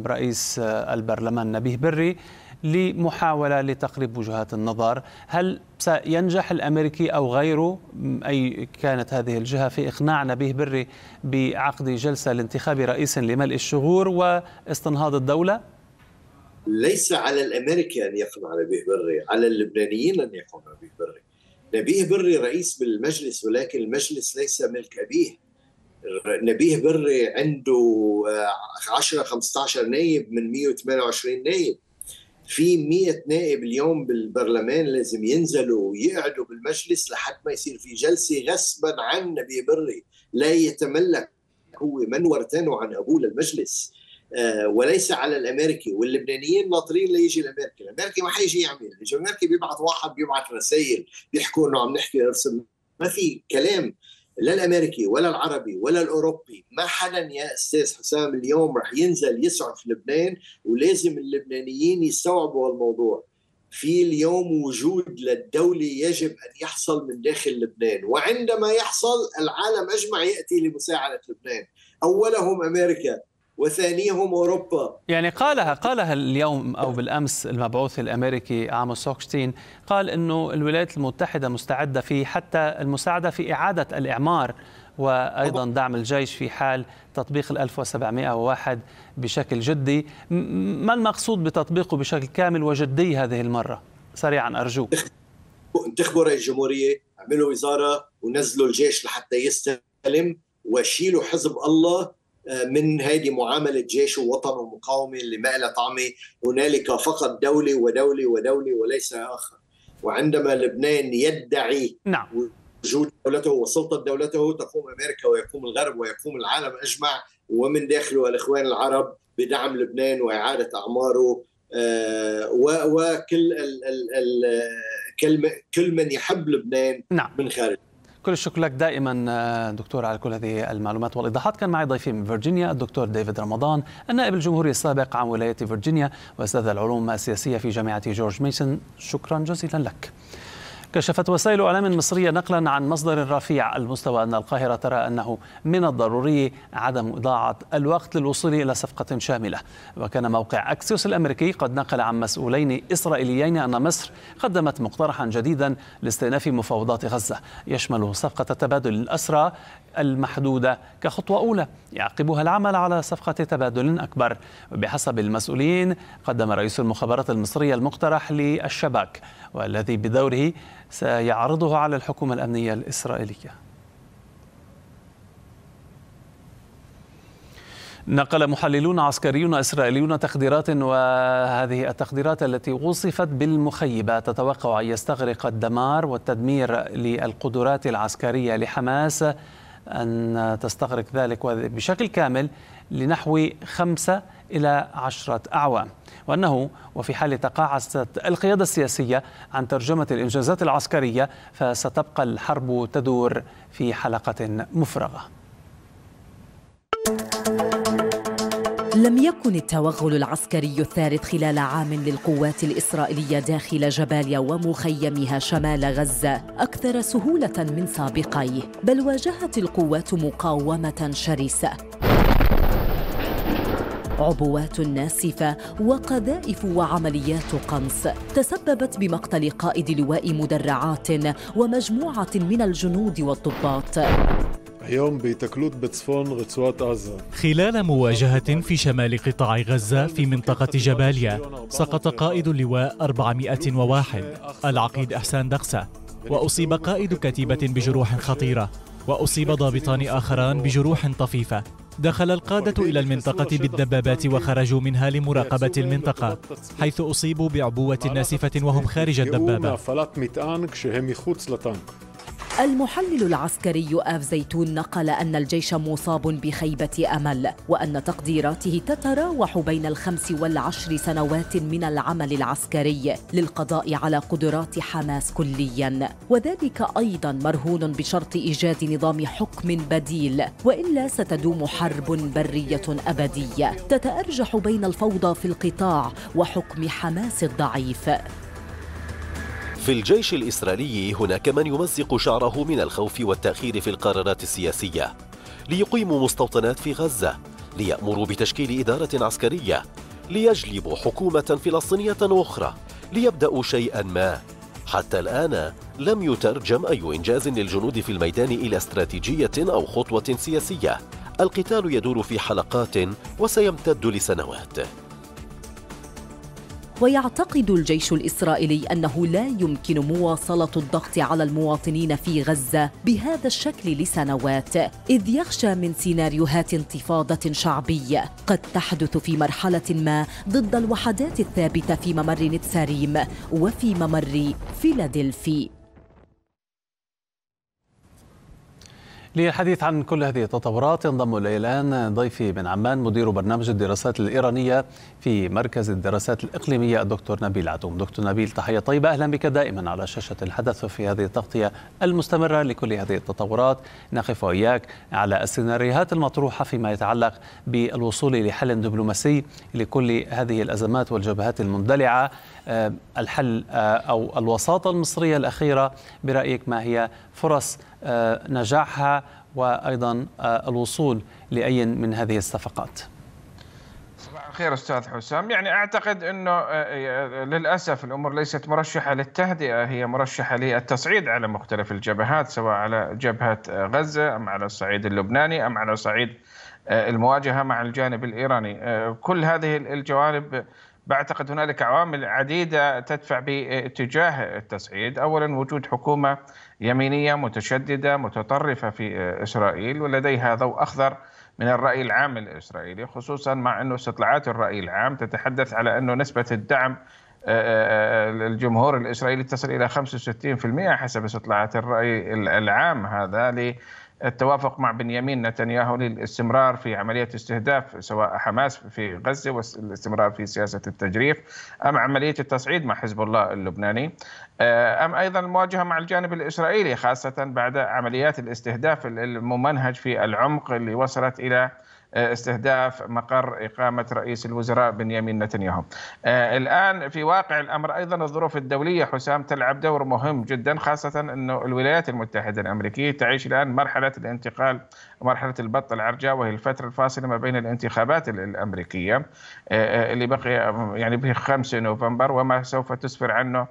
S1: رئيس البرلمان نبيه بري لمحاولة لتقريب وجهات النظر. هل سينجح الأمريكي أو غيره؟ أي كانت هذه الجهة في إقناع نبيه بري بعقد جلسة لانتخاب رئيس لملء الشغور واستنهاض الدولة؟
S12: ليس على الأمريكي أن يقنع نبيه بري على اللبنانيين أن يقنعوا نبيه بري. نبيه بري رئيس بالمجلس ولكن المجلس ليس ملك أبيه. نبيه بري عنده 10 15 نايب من 128 نايب. في 100 نائب اليوم بالبرلمان لازم ينزلوا ويقعدوا بالمجلس لحد ما يصير في جلسة غصبا عن نبيه بري. لا يتملك هو مش ورثانه عن ابوه للمجلس آه وليس على الأمريكي واللبنانيين ناطرين ليجي الأمريكي، الأمريكي ما حيجي يعمل، الأمريكي بيبعث واحد بيبعث رسائل بيحكوا إنه عم نحكي ارسم ما في كلام. لا الأمريكي ولا العربي ولا الأوروبي ما حدا يا أستاذ حسام اليوم رح ينزل يسعف لبنان ولازم اللبنانيين يستوعبوا الموضوع في اليوم وجود للدولة يجب أن يحصل من داخل لبنان وعندما يحصل العالم أجمع يأتي لمساعدة لبنان. أولهم أمريكا. وثانيهم أوروبا.
S1: يعني قالها قالها اليوم أو بالأمس المبعوث الأمريكي عاموس سوكشتين قال إنه الولايات المتحدة مستعدة في حتى المساعدة في إعادة الإعمار وأيضا دعم الجيش في حال تطبيق ال 1701 بشكل جدي. ما المقصود بتطبيقه بشكل كامل وجدي هذه المرة؟ سريعا أرجوك.
S12: انتخبوا رئيس الجمهورية اعملوا وزارة ونزلوا الجيش لحتى يستلم وشيلوا حزب الله من هذه معاملة جيش ووطن ومقاومة اللي ما لها طعمة هنالك فقط دولة ودولة ودولة وليس آخر. وعندما لبنان يدعي
S1: نعم.
S12: وجود دولته وسلطة دولته تقوم أمريكا ويقوم الغرب ويقوم العالم أجمع. ومن داخله الإخوان العرب بدعم لبنان وإعادة أعماره. وكل ال ال ال كل من يحب لبنان
S1: نعم.
S12: من خارج.
S1: كل الشكر لك دائما دكتور على كل هذه المعلومات والإيضاحات. كان معي ضيفي من فيرجينيا الدكتور ديفيد رمضان النائب الجمهوري السابق عن ولاية فيرجينيا وأستاذ العلوم السياسية في جامعة جورج ميسون. شكرا جزيلا لك. كشفت وسائل إعلام مصرية نقلا عن مصدر رفيع المستوى أن القاهرة ترى أنه من الضروري عدم إضاعة الوقت للوصول إلى صفقة شاملة. وكان موقع أكسيوس الأمريكي قد نقل عن مسؤولين إسرائيليين أن مصر قدمت مقترحا جديدا لاستئناف مفاوضات غزة. يشمل صفقة تبادل الأسرى المحدودة كخطوة أولى. يعقبها العمل على صفقة تبادل أكبر. وبحسب المسؤولين قدم رئيس المخابرات المصرية المقترح للشباك والذي بدوره سيعرضه على الحكومة الأمنية الإسرائيلية. نقل محللون عسكريون إسرائيليون تقديرات وهذه التقديرات التي وصفت بالمخيبة تتوقع أن يستغرق الدمار والتدمير للقدرات العسكرية لحماس أن تستغرق ذلك بشكل كامل لنحو خمسة إلى عشرة أعوام. وأنه وفي حال تقاعست القيادة السياسية عن ترجمة الإنجازات العسكرية فستبقى الحرب تدور في حلقة مفرغة.
S13: لم يكن التوغل العسكري الثالث خلال عام للقوات الإسرائيلية داخل جباليا ومخيمها شمال غزة أكثر سهولة من سابقيه بل واجهت القوات مقاومة شرسة. عبوات ناسفة وقذائف وعمليات قنص تسببت بمقتل قائد لواء مدرعات ومجموعة من الجنود والضباط.
S14: היום بتكلوت בצפון رصوات עזה.
S15: خلال مواجهة في شمال قطاع غزة في منطقة جباليا سقط قائد اللواء 401 العقيد أحسان دقسة. وأصيب قائد كتيبة بجروح خطيرة وأصيب ضابطان آخران بجروح طفيفة. دخل القادة إلى المنطقة بالدبابات وخرجوا منها لمراقبة المنطقة حيث أصيبوا بعبوة ناسفة وهم خارج الدبابة.
S13: المحلل العسكري آف زيتون نقل أن الجيش مصاب بخيبة أمل وأن تقديراته تتراوح بين الخمس والعشر سنوات من العمل العسكري للقضاء على قدرات حماس كليا. وذلك أيضا مرهون بشرط إيجاد نظام حكم بديل وإلا ستدوم حرب برية أبدية. تتأرجح بين الفوضى في القطاع وحكم حماس الضعيف.
S16: في الجيش الإسرائيلي هناك من يمزق شعره من الخوف والتأخير في القرارات السياسية. ليقيموا مستوطنات في غزة ليأمروا بتشكيل إدارة عسكرية ليجلبوا حكومة فلسطينية أخرى ليبدأوا شيئا ما. حتى الآن لم يترجم أي إنجاز للجنود في الميدان إلى استراتيجية أو خطوة سياسية. القتال يدور في حلقات وسيمتد لسنوات.
S13: ويعتقد الجيش الإسرائيلي أنه لا يمكن مواصلة الضغط على المواطنين في غزة بهذا الشكل لسنوات إذ يخشى من سيناريوهات انتفاضة شعبية. قد تحدث في مرحلة ما ضد الوحدات الثابتة في ممر نتساريم وفي ممر فيلادلفي.
S1: للحديث عن كل هذه التطورات ينضم إلي الآن ضيفي من عمان مدير برنامج الدراسات الإيرانية في مركز الدراسات الإقليمية الدكتور نبيل عتوم دكتور نبيل تحية طيبة. أهلا بك دائما على شاشة الحدث وفي هذه التغطية المستمرة لكل هذه التطورات. نقف وإياك على السيناريوهات المطروحة فيما يتعلق بالوصول لحل دبلوماسي لكل هذه الأزمات والجبهات المندلعة. آه، الحل آه، أو الوساطة المصرية الأخيرة برأيك ما هي فرص نجاحها وأيضا آه، الوصول لأي من هذه الصفقات.
S17: صباح الخير أستاذ حسام. يعني أعتقد إنه آه، للأسف الأمور ليست مرشحة للتهدئة هي مرشحة للتصعيد على مختلف الجبهات سواء على جبهة غزة أم على الصعيد اللبناني أم على صعيد المواجهة مع الجانب الإيراني. كل هذه الجوانب بعتقد هنالك عوامل عديدة تدفع باتجاه التصعيد، اولا وجود حكومة يمينية متشددة متطرفة في إسرائيل ولديها ضوء أخضر من الرأي العام الإسرائيلي خصوصا مع أنه استطلاعات الرأي العام تتحدث على أنه نسبة الدعم الجمهور الإسرائيلي تصل إلى 65% حسب استطلاعات الرأي العام هذا التوافق مع بنيامين نتنياهو للاستمرار في عملية استهداف سواء حماس في غزة والاستمرار في سياسة التجريف أم عملية التصعيد مع حزب الله اللبناني. آه، أم أيضا المواجهة مع الجانب الإسرائيلي خاصة بعد عمليات الاستهداف الممنهج في العمق اللي وصلت إلى استهداف مقر إقامة رئيس الوزراء بنيامين نتنياهو. آه، الآن في واقع الأمر أيضا الظروف الدولية حسام تلعب دور مهم جدا خاصة أنه الولايات المتحدة الأمريكية تعيش الآن مرحلة الانتقال مرحلة البط العرجاء وهي الفترة الفاصلة ما بين الانتخابات الأمريكية آه، آه، اللي بقي يعني به 5 نوفمبر وما سوف تسفر عنه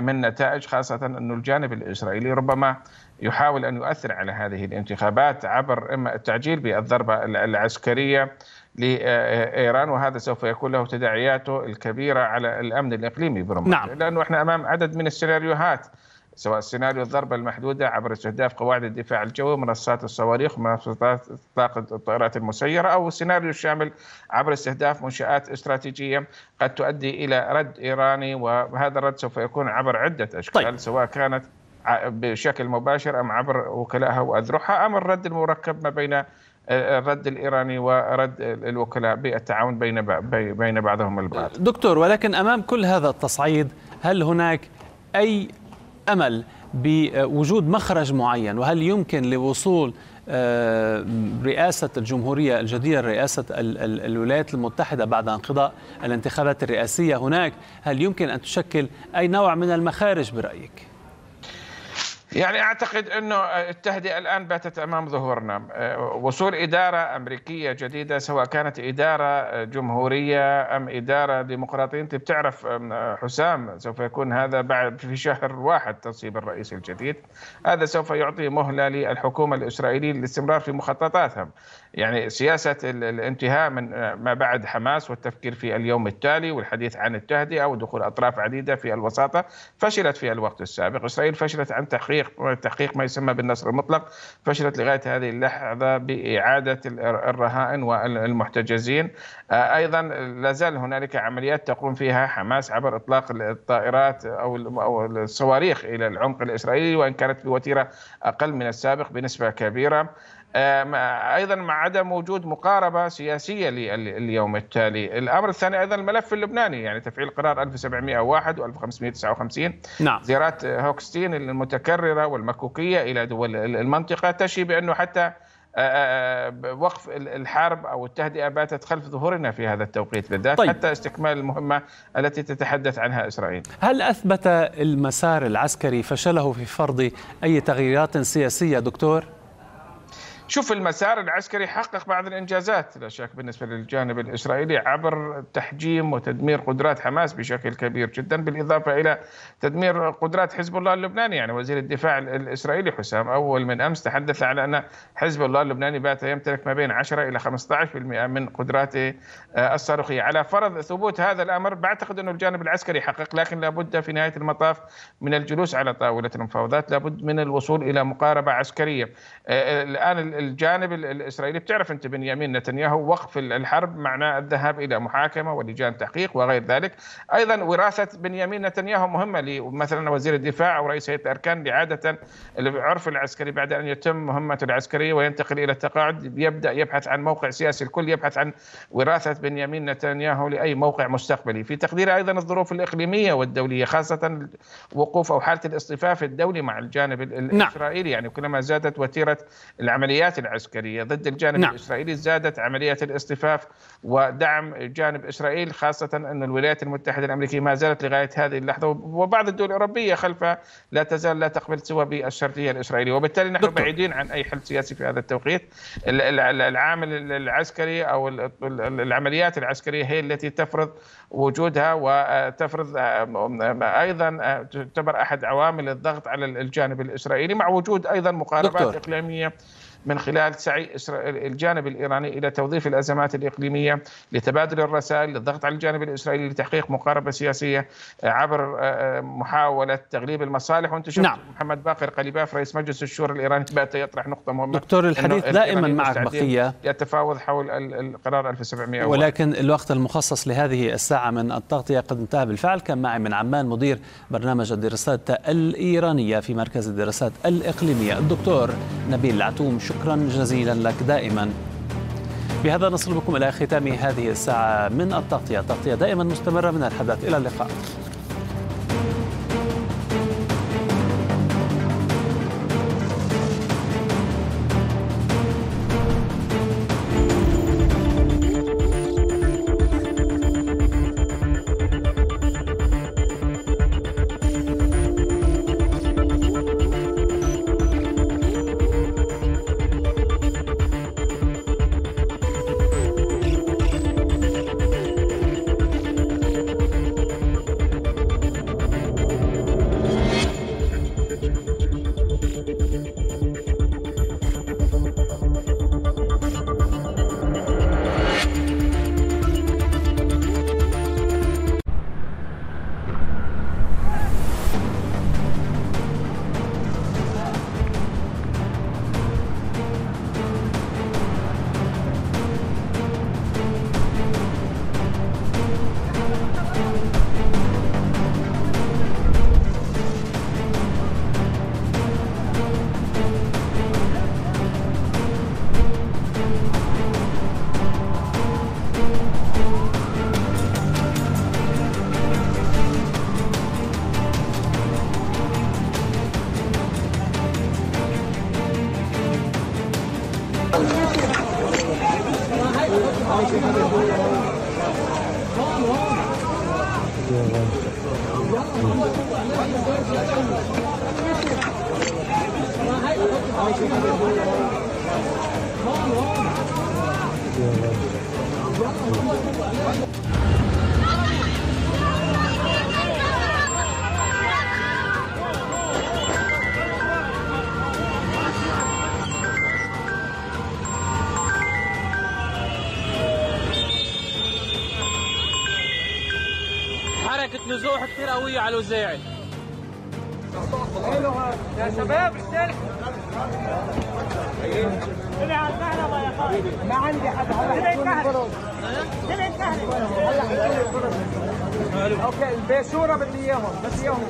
S17: من نتائج خاصة أن الجانب الإسرائيلي ربما يحاول أن يؤثر على هذه الانتخابات عبر إما التعجيل بالضربة العسكرية لإيران وهذا سوف يكون له تداعياته الكبيرة على الأمن الإقليمي برمجة نعم. لأنه إحنا أمام عدد من السيناريوهات سواء سيناريو الضربة المحدودة عبر استهداف قواعد الدفاع الجوي منصات الصواريخ منصات طاقة الطائرات المسيرة أو السيناريو الشامل عبر استهداف منشآت استراتيجية قد تؤدي إلى رد إيراني وهذا الرد سوف يكون عبر عدة أشكال طيب. سواء كانت بشكل مباشر أم عبر وكلائها وأذرعها أم الرد المركب ما بين الرد الإيراني ورد الوكلاء بالتعاون بين بين بعضهم البعض.
S1: دكتور ولكن أمام كل هذا التصعيد هل هناك أي أمل بوجود مخرج معين وهل يمكن لوصول آه، رئاسة الجمهورية الجديدة رئاسة الولايات المتحدة بعد انقضاء الانتخابات الرئاسية هناك هل يمكن أن تشكل أي نوع من المخارج برأيك؟
S17: يعني أعتقد إنه التهدئة الآن باتت أمام ظهورنا. وصول إدارة أمريكية جديدة سواء كانت إدارة جمهورية أم إدارة ديمقراطية. أنت بتعرف حسام سوف يكون هذا بعد في شهر واحد تصيب الرئيس الجديد. هذا سوف يعطي مهلة للحكومة الإسرائيلية للاستمرار في مخططاتها. يعني سياسة الانتهاء من ما بعد حماس والتفكير في اليوم التالي والحديث عن التهدئة ودخول أطراف عديدة في الوساطة فشلت في الوقت السابق. إسرائيل فشلت عن تحقيق تحقيق ما يسمى بالنصر المطلق فشلت لغاية هذه اللحظة بإعادة الرهائن والمحتجزين. آه، أيضا لا زال هنالك عمليات تقوم فيها حماس عبر إطلاق الطائرات أو الصواريخ إلى العمق الإسرائيلي وإن كانت بوتيرة أقل من السابق بنسبة كبيرة. أيضا مع عدم وجود مقاربة سياسية لليوم التالي، الأمر الثاني أيضا الملف اللبناني يعني تفعيل قرار 1701 و1559 نعم زيارات هوكستين المتكررة والمكوكية إلى دول المنطقة تشي بأنه حتى وقف الحرب أو التهدئة باتت خلف ظهورنا في هذا التوقيت بالذات طيب. حتى استكمال المهمة التي تتحدث عنها إسرائيل.
S1: هل أثبت المسار العسكري فشله في فرض أي تغييرات سياسية دكتور؟
S17: شوف المسار العسكري حقق بعض الإنجازات لا شك بالنسبة للجانب الإسرائيلي عبر تحجيم وتدمير قدرات حماس بشكل كبير جدا بالإضافة إلى تدمير قدرات حزب الله اللبناني. يعني وزير الدفاع الإسرائيلي حسام أول من أمس تحدث على أن حزب الله اللبناني بات يمتلك ما بين 10 إلى 15% من قدراته آه، الصاروخية. على فرض ثبوت هذا الأمر بعتقد انه الجانب العسكري حقق لكن لابد في نهاية المطاف من الجلوس على طاولة المفاوضات لابد من الوصول إلى مقاربة عسكرية. آه، الآن الجانب الإسرائيلي بتعرف أنت بنيامين نتنياهو وقف الحرب معناه الذهاب إلى محاكمة ولجان تحقيق وغير ذلك. أيضا وراثة بنيامين نتنياهو مهمة مثلا وزير الدفاع أو رئيس هيئة الأركان اللي عاده العرف العسكري بعد أن يتم مهمته العسكرية وينتقل إلى التقاعد يبدأ يبحث عن موقع سياسي الكل يبحث عن وراثة بنيامين نتنياهو لأي موقع مستقبلي. في تقدير أيضا الظروف الإقليمية والدولية خاصة وقوف أو حالة الاصطفاف الدولي مع الجانب نعم. الإسرائيلي. يعني كلما زادت وتيرة العمليات العسكرية ضد الجانب نعم. الإسرائيلي زادت عمليات الاصطفاف ودعم جانب إسرائيل خاصة أن الولايات المتحدة الأمريكية ما زالت لغاية هذه اللحظة وبعض الدول الأوروبية خلفها لا تزال لا تقبل سوى بالشرطيه الإسرائيلية وبالتالي نحن دكتور. بعيدين عن أي حل سياسي في هذا التوقيت العامل العسكري أو العمليات العسكرية هي التي تفرض وجودها وتفرض أيضا تعتبر أحد عوامل الضغط على الجانب الإسرائيلي مع وجود أيضا مقاربات دكتور. إقليمية من خلال سعي الجانب الإيراني إلى توظيف الأزمات الإقليمية لتبادل الرسائل للضغط على الجانب الإسرائيلي لتحقيق مقاربة سياسية عبر آه، محاولة تغليب المصالح. وأنت شفت نعم. محمد باقر قليباف رئيس مجلس الشورى الإيراني بات يطرح نقطة مهمة
S1: دكتور الحديث دائما معك بقية.
S17: يتفاوض حول القرار 1700
S1: ولكن الوقت المخصص لهذه الساعة من التغطية قد انتهى بالفعل. كان معي من عمان مدير برنامج الدراسات الإيرانية في مركز الدراسات الإقليمية الدكتور نبيل العتوم. شكرا جزيلا لك دائما. بهذا نصل بكم إلى ختام هذه الساعة من التغطية. تغطية دائما مستمرة. من الحدث إلى اللقاء.
S4: على الوزاعي يا شباب السلح ما عندي حدا أوكي البيشوره بدي إياهم بس إياهم.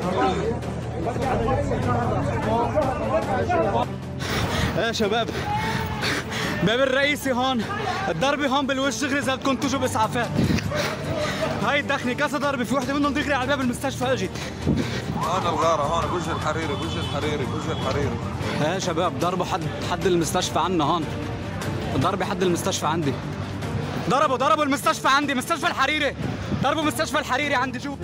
S2: يا شباب باب الرئيسي هون الضربة هون بالوجه دغري إذا بدكم تجوا بإسعافات. هاي الدخني كذا ضربة في وحدة منهم دغري على باب المستشفى إجت.
S3: هون الغارة هون بوجه الحريري بوجه الحريري بوجه الحريري.
S2: يا شباب ضربوا حد حد المستشفى عنا هون. ضربه حد المستشفى عندي. ضربوا ضربوا المستشفى عندي مستشفى الحريري. ضربوا مستشفى الحريري عندي شوف